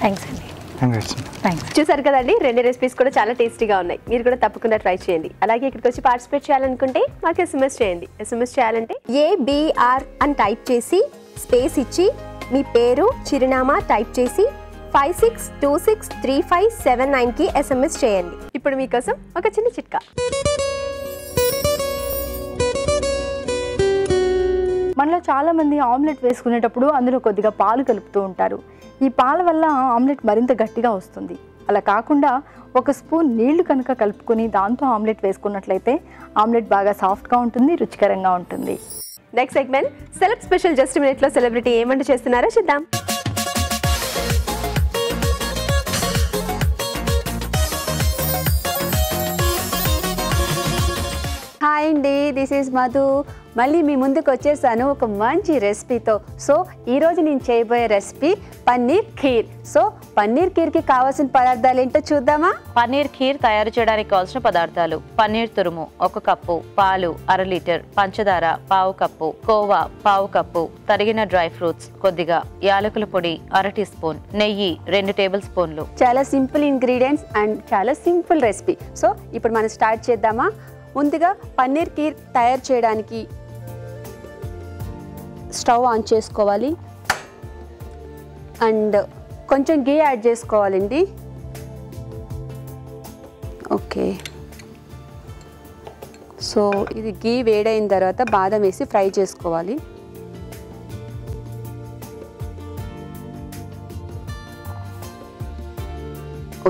థ్యాంక్స్ అండి. కంగ్రాట్స్. థ్యాంక్స్ చూసారు కదండి రెండు రెసిపీస్ కూడా చాలా టేస్టీగా ఉన్నాయి. మీరు కూడా తప్పకుండా ట్రై చేయండి. అలాగే ఇక్కడికి వచ్చి పార్టిసిపేట్ చేయాలనుకుంటే మాకు ఎస్ఎంఎస్ చేయండి. ఎస్ఎంఎస్ చేయాలంటే ఏబిఆర్ అని టైప్ చేసి స్పేస్ ఇచ్చి మీ పేరు చిరునామా టైప్ చేసి five six two six three five seven నైన్కి ఎస్ఎంఎస్ చేయండి. ఇప్పుడు మీకోసం ఒక చిన్న చిట్కా. మనలో చాలా మంది ఆమ్లెట్ వేసుకునేటప్పుడు అందులో కొద్దిగా పాలు కలుపుతూ ఉంటారు. ఈ పాల వల్ల ఆమ్లెట్ మరింత గట్టిగా వస్తుంది. అలా కాకుండా ఒక స్పూన్ నీళ్ళు కనుక కలుపుకొని దాంతో ఆమ్లెట్ వేసుకున్నట్లయితే ఆమ్లెట్ బాగా సాఫ్ట్గా ఉంటుంది రుచికరంగా ఉంటుంది. Next segment celeb special just మినిట్లో సెలబ్రిటీ ఏమంటూ చేస్తున్నారో చూద్దాం. హాయ్ అండి దిస్ ఈజ్ మధు మళ్ళీ మీ ముందుకు వచ్చేసాను ఒక మంచి రెసిపీతో సో ఈరోజు నేను చేయబోయే రెసిపీ పన్నీర్ ఖీర్. సో పన్నీర్ ఖీర్కి కావాల్సిన పదార్థాలు ఏంటో చూద్దామా? పన్నీర్ ఖీర్ తయారు చేయడానికి కావాల్సిన పదార్థాలు. పన్నీర్ తురుము ఒక కప్పు. పాలు అర లీటర్. పంచదార పావు కప్పు. కోవా పావు కప్పు. తరిగిన డ్రై ఫ్రూట్స్ కొద్దిగా. యాలకుల పొడి అర టీ స్పూన్. నెయ్యి రెండు టేబుల్ స్పూన్లు. చాలా సింపుల్ ఇంగ్రీడియంట్స్ అండ్ చాలా సింపుల్ రెసిపీ సో ఇప్పుడు మనం స్టార్ట్ చేద్దామా? ముందుగా పన్నీర్ కీర్ తయారు చేయడానికి స్టవ్ ఆన్ చేసుకోవాలి. అండ్ కొంచెం గీ యాడ్ చేసుకోవాలండి. ఓకే. సో ఇది గీ వేడైన తర్వాత బాదం వేసి ఫ్రై చేసుకోవాలి.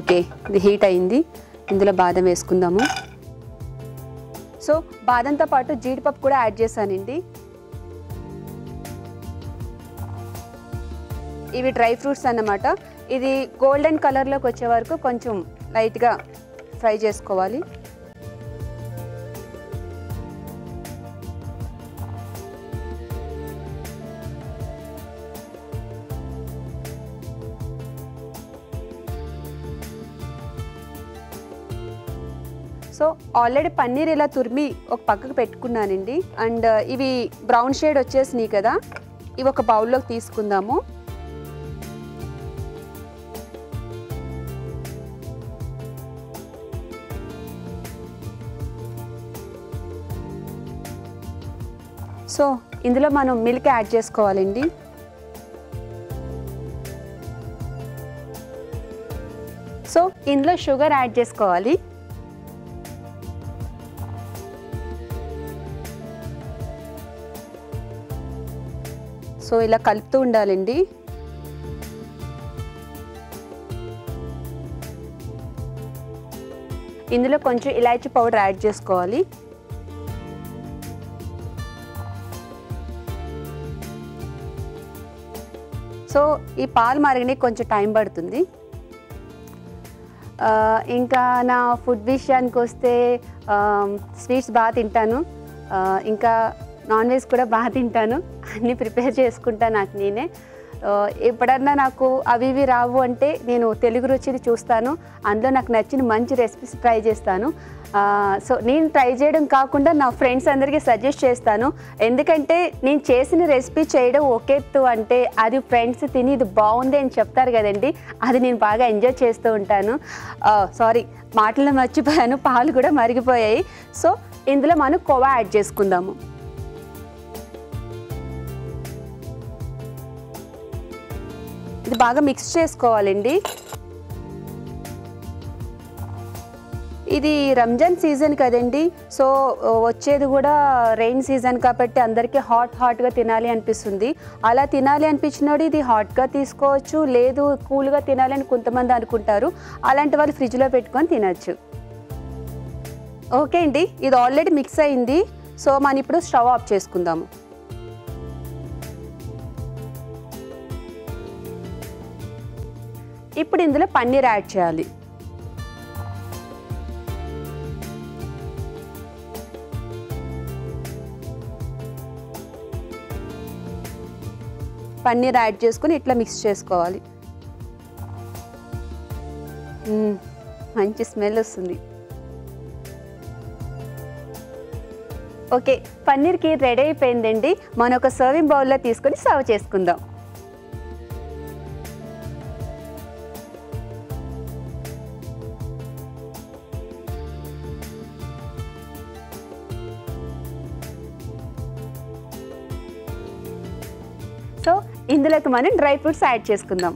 ఓకే ఇది హీట్ అయింది. ఇందులో బాదం వేసుకుందాము. సో బాదంతో పాటు జీడిపప్పు కూడా యాడ్ చేశానండి. ఇవి డ్రై ఫ్రూట్స్ అన్నమాట. ఇది గోల్డెన్ కలర్లోకి వచ్చే వరకు కొంచెం లైట్గా ఫ్రై చేసుకోవాలి. సో ఆల్రెడీ పన్నీర్ ఇలా తురిమి ఒక పక్కకు పెట్టుకున్నానండి. అండ్ uh, ఇవి బ్రౌన్ షేడ్ వచ్చేసినాయి కదా ఇవి ఒక బౌల్లోకి తీసుకుందాము. సో ఇందులో మనం మిల్క్ యాడ్ చేసుకోవాలండి. సో ఇందులో షుగర్ యాడ్ చేసుకోవాలి. సో ఇలా కలుపుతూ ఉండాలండి. ఇందులో కొంచెం ఇలాచీ పౌడర్ యాడ్ చేసుకోవాలి. సో ఈ పాలు మరిగిన కొంచెం టైం పడుతుంది. ఇంకా నా ఫుడ్ విషయానికి వస్తే స్వీట్స్ బాగా తింటాను. ఇంకా నాన్ వెజ్ కూడా బాగా తింటాను. అన్నీ ప్రిపేర్ చేసుకుంటా నాకు నేనే. ఎప్పుడన్నా నాకు అవి ఇవి రావు అంటే నేను తెలుగు రుచిని చూస్తాను అందులో నాకు నచ్చిన మంచి రెసిపీస్ ట్రై చేస్తాను. సో నేను ట్రై చేయడం కాకుండా నా ఫ్రెండ్స్ అందరికీ సజెస్ట్ చేస్తాను. ఎందుకంటే నేను చేసిన రెసిపీ చేయడం ఒకెత్తు అంటే అది ఫ్రెండ్స్ తిని ఇది బాగుంది అని చెప్తారు కదండి అది నేను బాగా ఎంజాయ్ చేస్తూ ఉంటాను. సారీ మాటలు మర్చిపోయాను పాలు కూడా మరిగిపోయాయి. సో ఇందులో మనం కోవా యాడ్ చేసుకుందాము. ఇది బాగా మిక్స్ చేసుకోవాలండి. ఇది రంజాన్ సీజన్ కదండి. సో వచ్చేది కూడా రెయిన్ సీజన్ కాబట్టి అందరికీ హాట్ హాట్గా తినాలి అనిపిస్తుంది. అలా తినాలి అనిపించినోడు ఇది హాట్గా తీసుకోవచ్చు లేదు కూల్గా తినాలి అని కొంతమంది అనుకుంటారు. అలాంటి వాళ్ళు ఫ్రిడ్జ్లో పెట్టుకొని తినచ్చు. ఓకే అండి ఇది ఆల్రెడీ మిక్స్ అయింది. సో మనం ఇప్పుడు స్టవ్ ఆఫ్ చేసుకుందాము. ఇప్పుడు ఇందులో పన్నీర్ యాడ్ చేయాలి. పన్నీర్ యాడ్ చేసుకుని ఇట్లా మిక్స్ చేసుకోవాలి. మంచి స్మెల్ వస్తుంది. ఓకే పన్నీర్కి రెడీ అయిపోయిందండి. మనం ఒక సర్వింగ్ బౌల్లో తీసుకొని సర్వ్ చేసుకుందాం. ఇందులోకి మనం డ్రై ఫ్రూట్స్ యాడ్ చేసుకుందాం.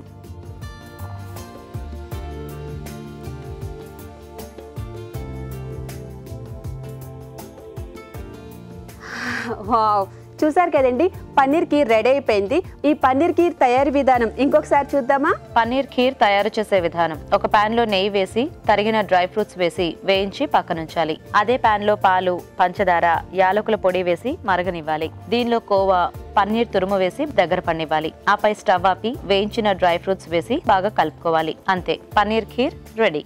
వావ్. చూసారు కదండి? పన్నీర్ కీర్ రెడీ అయిపోయింది. ఈ పన్నీర్ కీర్ తయారీ విధానం ఇంకొకసారి చూద్దామా? పన్నీర్ ఖీర్ తయారు చేసే విధానం. ఒక ప్యాన్లో నెయ్యి వేసి తరిగిన డ్రై ఫ్రూట్స్ వేసి వేయించి పక్కనుంచాలి. అదే ప్యాన్లో పాలు పంచదార యాలకుల పొడి వేసి మరగనివ్వాలి. దీనిలో కోవా పన్నీర్ తురుము వేసి దగ్గర పన్నివ్వాలి ఆపై స్టవ్ ఆపి వేయించిన డ్రై ఫ్రూట్స్ వేసి బాగా కలుపుకోవాలి. అంతే. పన్నీర్ ఖీర్ రెడీ.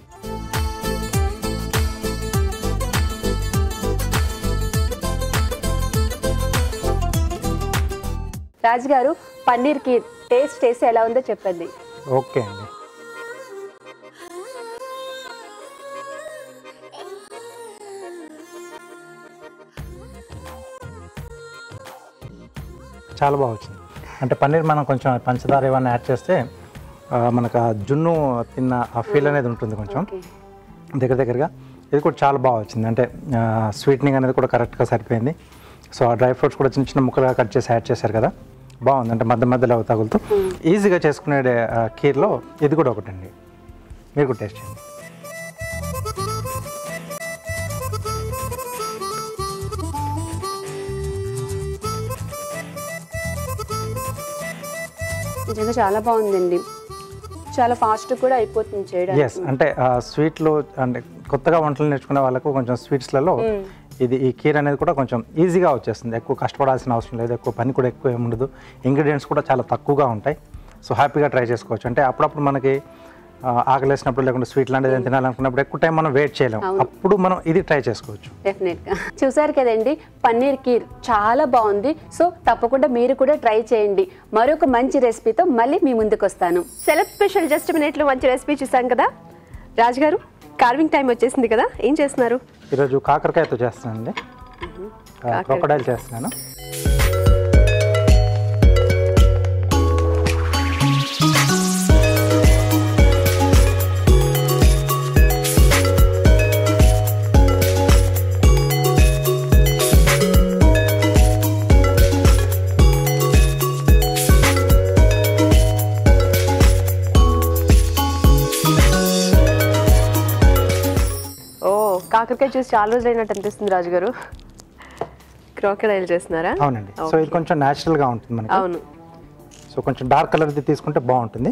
రాజుగారు పన్నీర్ కీర్ టేస్ట్ చేసి ఎలా ఉందో చెప్పండి. ఓకే అండి. చాలా బాగా వచ్చింది. అంటే పన్నీర్ మనం కొంచెం పంచదార ఏమైనా యాడ్ చేస్తే మనకు ఆ జున్ను తిన్న ఆ ఫీల్ అనేది ఉంటుంది కొంచెం. దగ్గర దగ్గరగా. ఇది కూడా చాలా బాగా వచ్చింది. అంటే స్వీట్నింగ్ అనేది కూడా కరెక్ట్గా సరిపోయింది. సో ఆ డ్రై ఫ్రూట్స్ కూడా చిన్న చిన్న ముక్కలుగా కట్ చేసి యాడ్ చేశారు కదా. బాగుంది. అంటే మధ్య మధ్యలో తగులుతూ. ఈజీగా చేసుకునే ఆ, కీర్లో ఇది కూడా ఒకటి అండి మీరు కూడా టేస్ట్ చేయండి. నిజంగా చాలా బాగుందండి. చాలా ఫాస్ట్ కూడా అయిపోతుంది చేయడానికి. ఎస్ అంటే స్వీట్లు అంటే కొత్తగా వంటలు నేర్చుకునే వాళ్ళకు కొంచెం స్వీట్స్లలో ఇది ఈ కీర్ అనేది కూడా కొంచెం ఈజీగా వచ్చేస్తుంది. ఎక్కువ కష్టపడాల్సిన అవసరం లేదు. ఎక్కువ పని కూడా ఎక్కువ ఏమి ఉండదు. ఇంగ్రీడియంట్స్ కూడా చాలా తక్కువగా ఉంటాయి. సో హ్యాపీగా ట్రై చేసుకోవచ్చు. అంటే అప్పుడప్పుడు మనకి ఆకలేసినప్పుడు లేకుంటే స్వీట్ లాంటిది ఏదైనా తినాలనుకున్నప్పుడు ఎక్కువ టైం మనం వెయిట్ చేయలేం. అప్పుడు మనం ఇది ట్రై చేసుకోవచ్చు. డెఫినెట్గా చూసారు కదండి? పన్నీర్ కీర్ చాలా బాగుంది. సో తప్పకుండా మీరు కూడా ట్రై చేయండి. మరొక మంచి రెసిపీతో మళ్ళీ మీ ముందుకు వస్తాను సెలబ్ స్పెషల్ జస్ట్ మినిట్లో మంచి రెసిపీ చూసాం కదా? రాజుగారు? కార్వింగ్ టైం వచ్చేసింది కదా? ఏం చేస్తున్నారు? ఈరోజు కాకరకాయతో చేస్తానండి. క్రొకడైల్ చేస్తున్నాను. కాకరకాయ చూసి చాలా రోజులు అయినట్టు అనిపిస్తుంది రాజుగారు క్రోకడైల్ చేస్తున్నారా? అవునండి. సో ఇది కొంచెం న్యాచురల్గా ఉంటుంది మనకి. అవును. సో కొంచెం డార్క్ కలర్ది తీసుకుంటే బాగుంటుంది.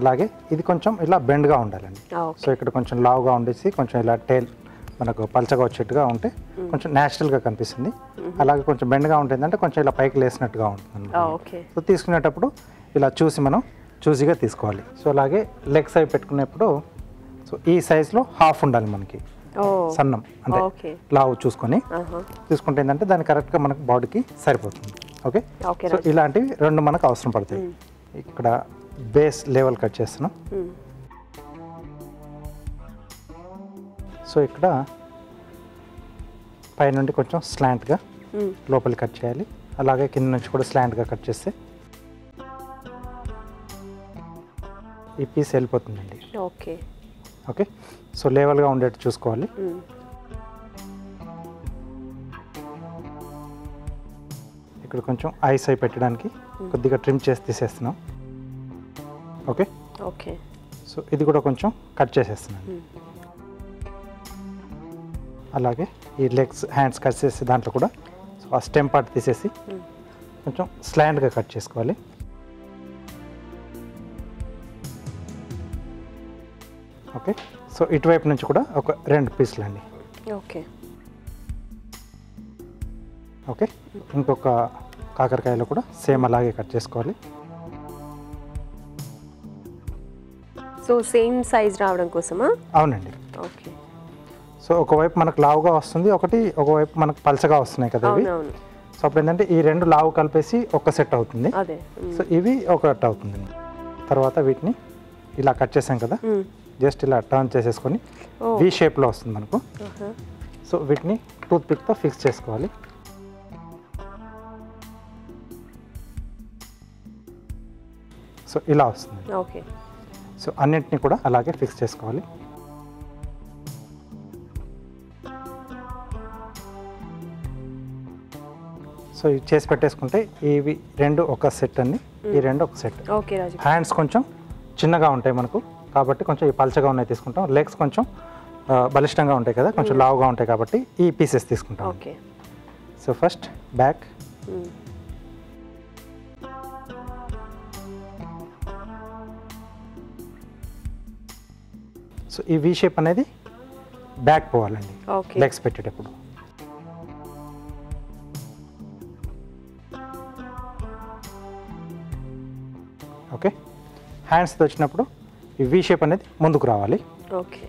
అలాగే ఇది కొంచెం ఇలా బెండ్గా ఉండాలండి. సో ఇక్కడ కొంచెం లావుగా ఉండేసి కొంచెం ఇలా టేల్ మనకు పల్చగా వచ్చేట్టుగా ఉంటే కొంచెం న్యాచురల్గా కనిపిస్తుంది. అలాగే కొంచెం బెండ్గా ఉంటుంది అంటే కొంచెం ఇలా పైకి లేసినట్టుగా ఉంటుంది సో తీసుకునేటప్పుడు ఇలా చూసి మనం చూసిగా తీసుకోవాలి. సో అలాగే లెగ్ సైజ్ పెట్టుకునేప్పుడు సో ఈ సైజులో హాఫ్ ఉండాలి మనకి. సన్నం అంటే లావు చూసుకొని. తీసుకుంటే ఏంటంటే దాని కరెక్ట్గా మనకు బాడీకి సరిపోతుంది. ఓకే? సో ఇలాంటివి రెండు మనకు అవసరం పడతాయి. ఇక్కడ బేస్ లెవెల్ కట్ చేస్తున్నాం. సో ఇక్కడ పైనుండి కొంచెం స్లాంట్గా మ్మ్. లోపలికి కట్ చేయాలి. అలాగే కింద నుంచి కూడా స్లాంట్గా కట్ చేస్తే ఈ పీస్ వెళ్ళిపోతుందండి. ఓకే. ఓకే? సో లెవెల్గా ఉండేట్టు చూసుకోవాలి. ఇక్కడ కొంచెం ఐస్ అయి పెట్టడానికి కొద్దిగా ట్రిమ్ చేసి తీసేస్తున్నాం. ఓకే? ఓకే. సో ఇది కూడా కొంచెం కట్ చేసేస్తున్నాను. అలాగే ఈ లెగ్స్ హ్యాండ్స్ కట్ చేసి దాంట్లో కూడా సో ఆ స్టెమ్ పార్ట్ తీసేసి కొంచెం స్లాండ్గా కట్ చేసుకోవాలి. ఓకే? సో ఇటువైపు నుంచి కూడా ఒక రెండు పీసులు అండి. ఓకే. ఓకే. ఇంకొక కాకరకాయలో కూడా సేమ్ అలాగే కట్ చేసుకోవాలి. సో సేమ్ సైజ్ రావడం కోసమా? అవునండి. ఓకే. సో ఒకవైపు మనకు లావుగా వస్తుంది ఒకటి ఒకవైపు మనకు పలచగా వస్తున్నాయి కదా ఇవి. సో అప్పుడు ఏంటంటే ఈ రెండు లావు కలిపేసి ఒక సెట్ అవుతుంది. సో ఇవి ఒకటి అవుతుంది తర్వాత వీటిని ఇలా కట్ చేసాం కదా. జస్ట్ ఇలా టర్న్ చేసేసుకొని. వి షేప్లో వస్తుంది మనకు. సో వీటిని టూత్ పిక్తో ఫిక్స్ చేసుకోవాలి. సో ఇలా వస్తుంది. ఓకే. సో అన్నింటినీ కూడా అలాగే ఫిక్స్ చేసుకోవాలి. సో ఇవి చేసి పెట్టేసుకుంటే ఇవి రెండు ఒక సెట్ అండి. ఈ రెండు ఒక సెట్ హ్యాండ్స్ కొంచెం చిన్నగా ఉంటాయి మనకు. కాబట్టి కొంచెం ఈ పలచగా ఉన్నాయి తీసుకుంటాం. లెగ్స్ కొంచెం బలిష్టంగా ఉంటాయి కదా కొంచెం hmm. లావుగా ఉంటాయి కాబట్టి ఈ పీసెస్ తీసుకుంటాం. Okay so first back so ఈ వీ షేప్ అనేది బ్యాక్ పోవాలండి. లెగ్స్ పెట్టేటప్పుడు. ఓకే హ్యాండ్స్ వచ్చినప్పుడు ఈ వి షేప్ అనేది ముందుకు రావాలి. ఓకే.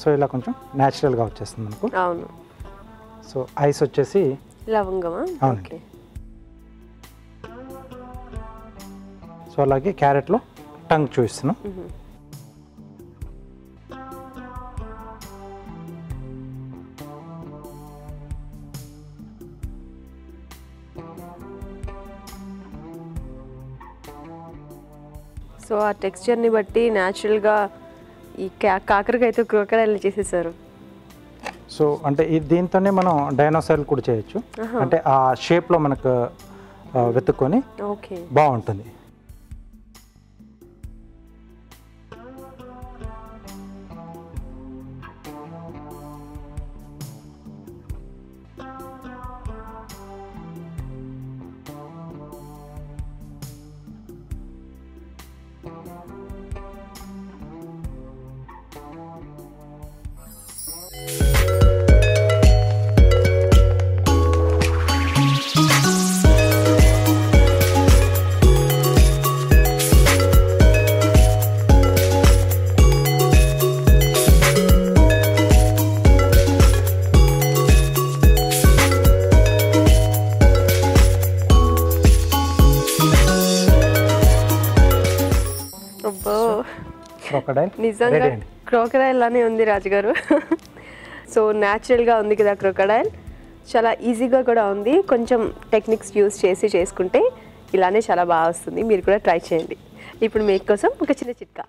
సో ఇలా కొంచెం న్యాచురల్గా వచ్చేస్తుంది మనకు. అవును. సో ఐస్ వచ్చేసి లవంగమా? అవునండి. ఓకే. సో అలాగే క్యారెట్లో టంగ్ చూపిస్తున్నాం. సో ఆ టెక్స్చర్ని బట్టి న్యాచురల్గా ఈ కా కాకరకాయతో క్రోకరాయలు చేసేసారు. సో అంటే దీంతోనే మనం డైనోసార్లు కూడా చేయొచ్చు. అంటే ఆ షేప్లో మనకు వెతుక్కొని ఓకే. బాగుంటుంది. నిజంగా క్రోకడైల్ లానే ఉంది రాజుగారు. సో న్యాచురల్గా ఉంది కదా క్రోకడైల్ చాలా ఈజీగా కూడా ఉంది. కొంచెం టెక్నిక్స్ యూస్ చేసి చేసుకుంటే ఇలానే చాలా బాగా వస్తుంది. మీరు కూడా ట్రై చేయండి. ఇప్పుడు మీకోసం ఒక చిన్న చిట్కా.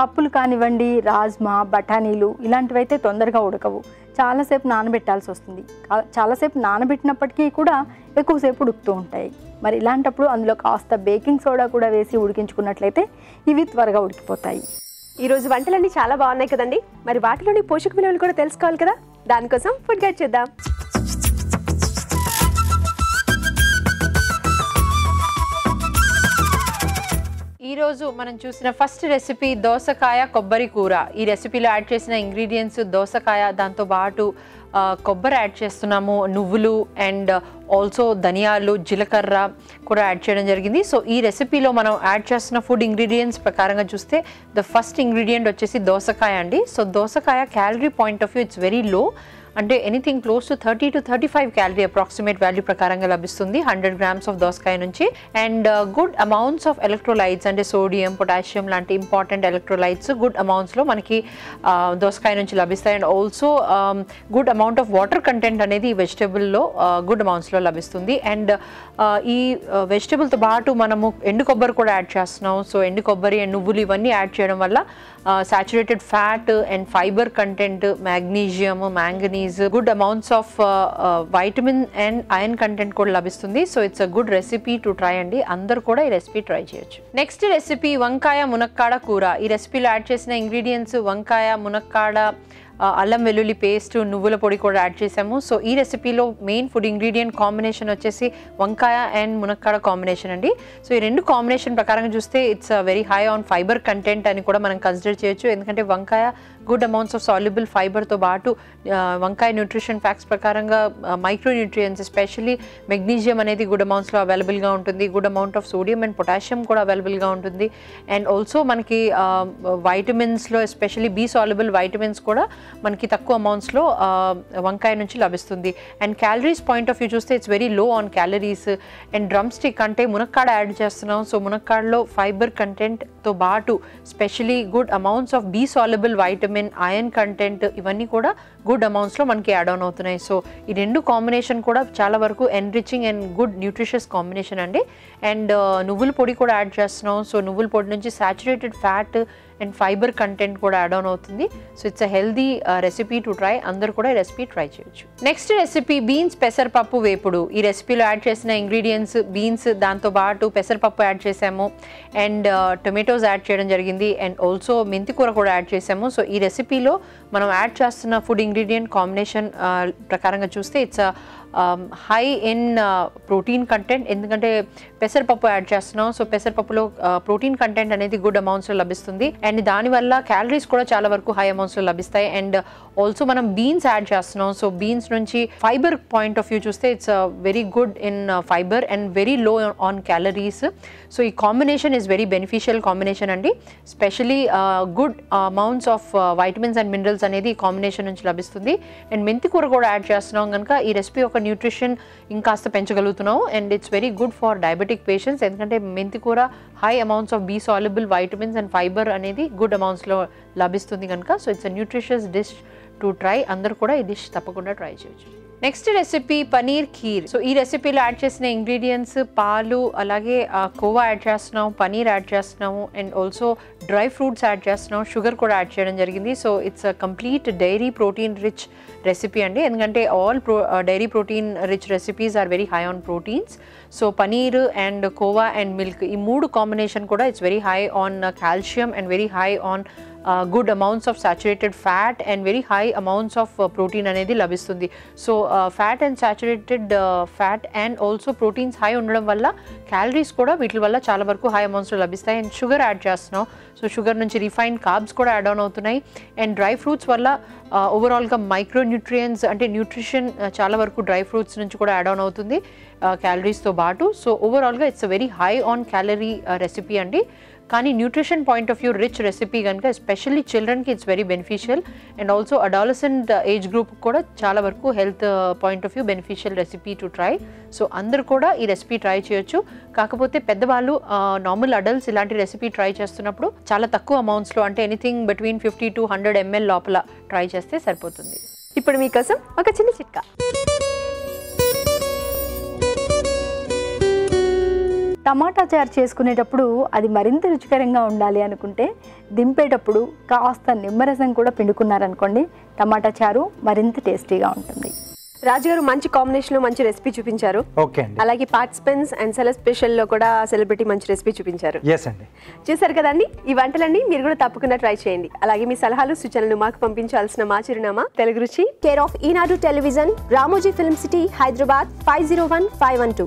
పప్పులు కానివ్వండి రాజ్మా బఠానీలు ఇలాంటివైతే తొందరగా ఉడకవు. చాలాసేపు నానబెట్టాల్సి వస్తుంది. చాలాసేపు నానబెట్టినప్పటికీ కూడా ఎక్కువసేపు ఉడుకుతూ ఉంటాయి. మరి ఇలాంటప్పుడు అందులో కాస్త బేకింగ్ సోడా కూడా వేసి ఉడికించుకున్నట్లయితే ఇవి త్వరగా ఉడికిపోతాయి. ఈరోజు వంటలన్నీ చాలా బాగున్నాయి కదండి. మరి వాటిలోని పోషక విలువలు కూడా తెలుసుకోవాలి కదా? దానికోసం ఫుడ్ గైడ్ చేద్దాం. ఈరోజు మనం చూసిన ఫస్ట్ రెసిపీ దోసకాయ కొబ్బరి కూర. ఈ రెసిపీలో యాడ్ చేసిన ఇంగ్రీడియంట్స్ దోసకాయ దాంతో పాటు కొబ్బరి యాడ్ చేస్తున్నాము. నువ్వులు అండ్ ఆల్సో ధనియాలు జీలకర్ర కూడా యాడ్ చేయడం జరిగింది. సో ఈ రెసిపీలో మనం యాడ్ చేస్తున్న ఫుడ్ ఇంగ్రీడియంట్స్ ప్రకారంగా చూస్తే ద ఫస్ట్ ఇంగ్రీడియంట్ వచ్చేసి దోసకాయ అండి. సో దోసకాయ calorie point of view it's very low. అంటే anything close to thirty to thirty five calorie approximate value ప్రకారంగా లభిస్తుంది. హండ్రెడ్ గ్రామ్స్ ఆఫ్ దోసకాయ నుంచి. And good amounts of electrolytes అంటే సోడియం పొటాషియం లాంటి ఇంపార్టెంట్ ఎలక్ట్రోలైట్స్ గుడ్ అమౌంట్స్లో మనకి uh, దోసకాయ నుంచి లభిస్తాయి. And also good amount of water content అనేది ఈ వెజిటేబుల్లో గుడ్ అమౌంట్స్లో లభిస్తుంది. అండ్ uh, ఈ uh, వెజిటబుల్తో పాటు మనము ఎండు కొబ్బరి కూడా యాడ్ చేస్తున్నాం. సో ఎండు కొబ్బరి అండ్ నువ్వులు ఇవన్నీ యాడ్ చేయడం వల్ల saturated fat and fibre content magnesium manganese good amounts of vitamin and iron content కూడా లభిస్తుంది. So it's a good recipe to try అండి. అందరూ కూడా ఈ రెసిపీ ట్రై చేయొచ్చు. నెక్స్ట్ రెసిపీ వంకాయ మునక్కాడ కూర. ఈ రెసిపీలో యాడ్ చేసిన ఇంగ్రీడియంట్స్ వంకాయ మునక్కాడ అల్లం వెల్లుల్లి పేస్ట్ నువ్వుల పొడి కూడా యాడ్ చేసాము. సో ఈ రెసిపీలో మెయిన్ ఫుడ్ ఇంగ్రీడియంట్ కాంబినేషన్ వచ్చేసి వంకాయ అండ్ మునక్కాడ కాంబినేషన్ అండి. సో ఈ రెండు కాంబినేషన్ ప్రకారం చూస్తే it's very high on fibre content అని కూడా మనం కన్సిడర్ చేయొచ్చు. ఎందుకంటే వంకాయ గుడ్ అమౌంట్స్ ఆఫ్ సాల్యుబుల్ ఫైబర్తో పాటు వంకాయ న్యూట్రిషన్ ఫ్యాక్ట్స్ ప్రకారంగా మైక్రో న్యూట్రియన్స్ ఎస్పెషలీ మెగ్నీషియం అనేది గుడ్ అమౌంట్స్లో అవైలబుల్గా ఉంటుంది. Good amount of sodium and potassium కూడా అవైలబుల్గా ఉంటుంది. అండ్ ఆల్సో మనకి వైటమిన్స్లో ఎస్పెషల్లీ బీ సాల్యుబుల్ వైటమిన్స్ కూడా మనకి తక్కువ అమౌంట్స్లో వంకాయ నుంచి లభిస్తుంది. And calories point of view చూస్తే it's very low on calories and drumstick అంటే మునక్కాడ యాడ్ చేస్తున్నాం. సో మునక్కాడలో ఫైబర్ కంటెంట్తో పాటు specially good amounts of B soluble vitamin iron content ఇవన్నీ కూడా గుడ్ అమౌంట్స్లో మనకి యాడ్ ఆన్ అవుతున్నాయి. సో ఈ రెండు కాంబినేషన్ కూడా చాలా వరకు enriching and good nutritious combination అండి. అండ్ uh, నువ్వుల పొడి కూడా యాడ్ చేస్తున్నాం. సో నువ్వుల పొడి నుంచి saturated fat and fibre content కూడా యాడ్ ఆన్ అవుతుంది. So it's a healthy recipe to try. అందరు కూడా ఈ రెసిపీ ట్రై చేయొచ్చు. నెక్స్ట్ రెసిపీ బీన్స్ పెసరపప్పు వేపుడు. ఈ రెసిపీలో యాడ్ చేసిన ఇంగ్రీడియంట్స్ బీన్స్ దాంతో పాటు పెసరపప్పు యాడ్ చేసాము. అండ్ టొమాటోస్ యాడ్ చేయడం జరిగింది. అండ్ ఆల్సో మెంతి కూర కూడా యాడ్ చేసాము. సో ఈ రెసిపీలో మనం యాడ్ చేస్తున్న ఫుడ్ ఇంగ్రీడియంట్ కాంబినేషన్ ప్రకారంగా చూస్తే it's high in protein content ఎందుకంటే పెసరపప్పు యాడ్ చేస్తున్నాం. సో పెసరపప్పులో uh, ప్రోటీన్ కంటెంట్ అనేది గుడ్ అమౌంట్స్లో లభిస్తుంది. అండ్ దానివల్ల క్యాలరీస్ కూడా చాలా వరకు హై అమౌంట్స్లో లభిస్తాయి. అండ్ ఆల్సో మనం బీన్స్ యాడ్ చేస్తున్నాం. సో బీన్స్ నుంచి ఫైబర్ పాయింట్ ఆఫ్ వ్యూ చూస్తే it's very good in fibre and very low on calories so ఈ combination is very beneficial combination అండి. Specially good amounts of vitamins and minerals అనేది ఈ కాంబినేషన్ నుంచి లభిస్తుంది. అండ్ మెంతి కూర కూడా యాడ్ చేస్తున్నాం కనుక ఈ రెసిపీ ఒక న్యూట్రిషన్ ఇంకాస్త పెంచగలుగుతున్నాం. And it's very good for diabetic patients ఎందుకంటే మెంతి కూర high amounts of B soluble vitamins and fibre అనేది గుడ్ అమౌంట్స్లో లభిస్తుంది కనుక. So it's a nutritious dish to try అందరూ కూడా ఈ డిష్ తప్పకుండా ట్రై చేయొచ్చు. Next recipe paneer kheer. So ఈ రెసిపీలో యాడ్ చేసిన ఇంగ్రీడియంట్స్ పాలు అలాగే కోవా యాడ్ చేస్తున్నాం పనీర్ యాడ్ చేస్తున్నాము and also dry fruits add చేస్తున్నాం షుగర్ కూడా యాడ్ చేయడం జరిగింది. So it's a complete dairy protein rich recipe అండి. ఎందుకంటే all pro dairy protein rich recipes are very high on proteins so paneer and khoa and milk ఈ మూడు కాంబినేషన్ కూడా it's very high on calcium and very high on good amounts of saturated fat and very high amounts of protein అనేది లభిస్తుంది. So fat and saturated fat and also proteins high ఉండడం వల్ల క్యాలరీస్ కూడా వీటి వల్ల చాలా వరకు హై అమౌంట్స్లో లభిస్తాయి. అండ్ షుగర్ యాడ్ చేస్తున్నాం. సో షుగర్ నుంచి రిఫైన్డ్ కార్బ్స్ కూడా యాడ్ ఆన్ అవుతున్నాయి. అండ్ డ్రై ఫ్రూట్స్ వల్ల ఓవరాల్గా మైక్రో న్యూట్రియన్స్ అంటే న్యూట్రిషన్ uh, చాలా వరకు డ్రై ఫ్రూట్స్ నుంచి కూడా యాడ్ ఆన్ అవుతుంది uh, క్యాలరీస్తో పాటు. సో ఓవరాల్గా it's very high on calorie recipe అండి. కానీ nutrition point of view rich recipe కనుక especially చిల్డ్రన్కి it's very beneficial and also adolescent age group కూడా చాలా వరకు health point of view beneficial recipe to try so అందరు కూడా ఈ రెసిపీ ట్రై చేయొచ్చు. కాకపోతే పెద్దవాళ్ళు uh, నార్మల్ అడల్ట్స్ ఇలాంటి రెసిపీ ట్రై చేస్తున్నప్పుడు చాలా తక్కువ అమౌంట్స్లో అంటే anything between fifty to hundred ml లోపల ట్రై చేస్తే సరిపోతుంది. ఇప్పుడు మీకోసం ఒక చిన్న చిట్కా. టమాటా చారు చేసుకునేటప్పుడు అది మరింత రుచికరంగా ఉండాలి అనుకుంటే దింపేటప్పుడు కాస్త నిమ్మరసం కూడా పిండుకున్నారనుకోండి టమాటా చారు మరింత టేస్టీగా ఉంటుంది. రాజుగారు మంచి కాంబినేషన్లో మంచి రెసిపీ చూపించారు. ఓకే అండి. అలాగే పార్టిసిపెంట్స్ అండ్ సెలెక్ట్ స్పెషల్లో కూడా సెలబ్రిటీ మంచి రెసిపీ చూపించారు. అండి. చూసారు కదండి? ఈ వంటలన్నీ మీరు కూడా తప్పకుండా ట్రై చేయండి. అలాగే మీ సలహాలు సూచనలు మాకు పంపించాల్సిన మా చిరునామా Telugu Ruchi care of Eenadu television Ramoji film city Hyderabad five zero one five one two.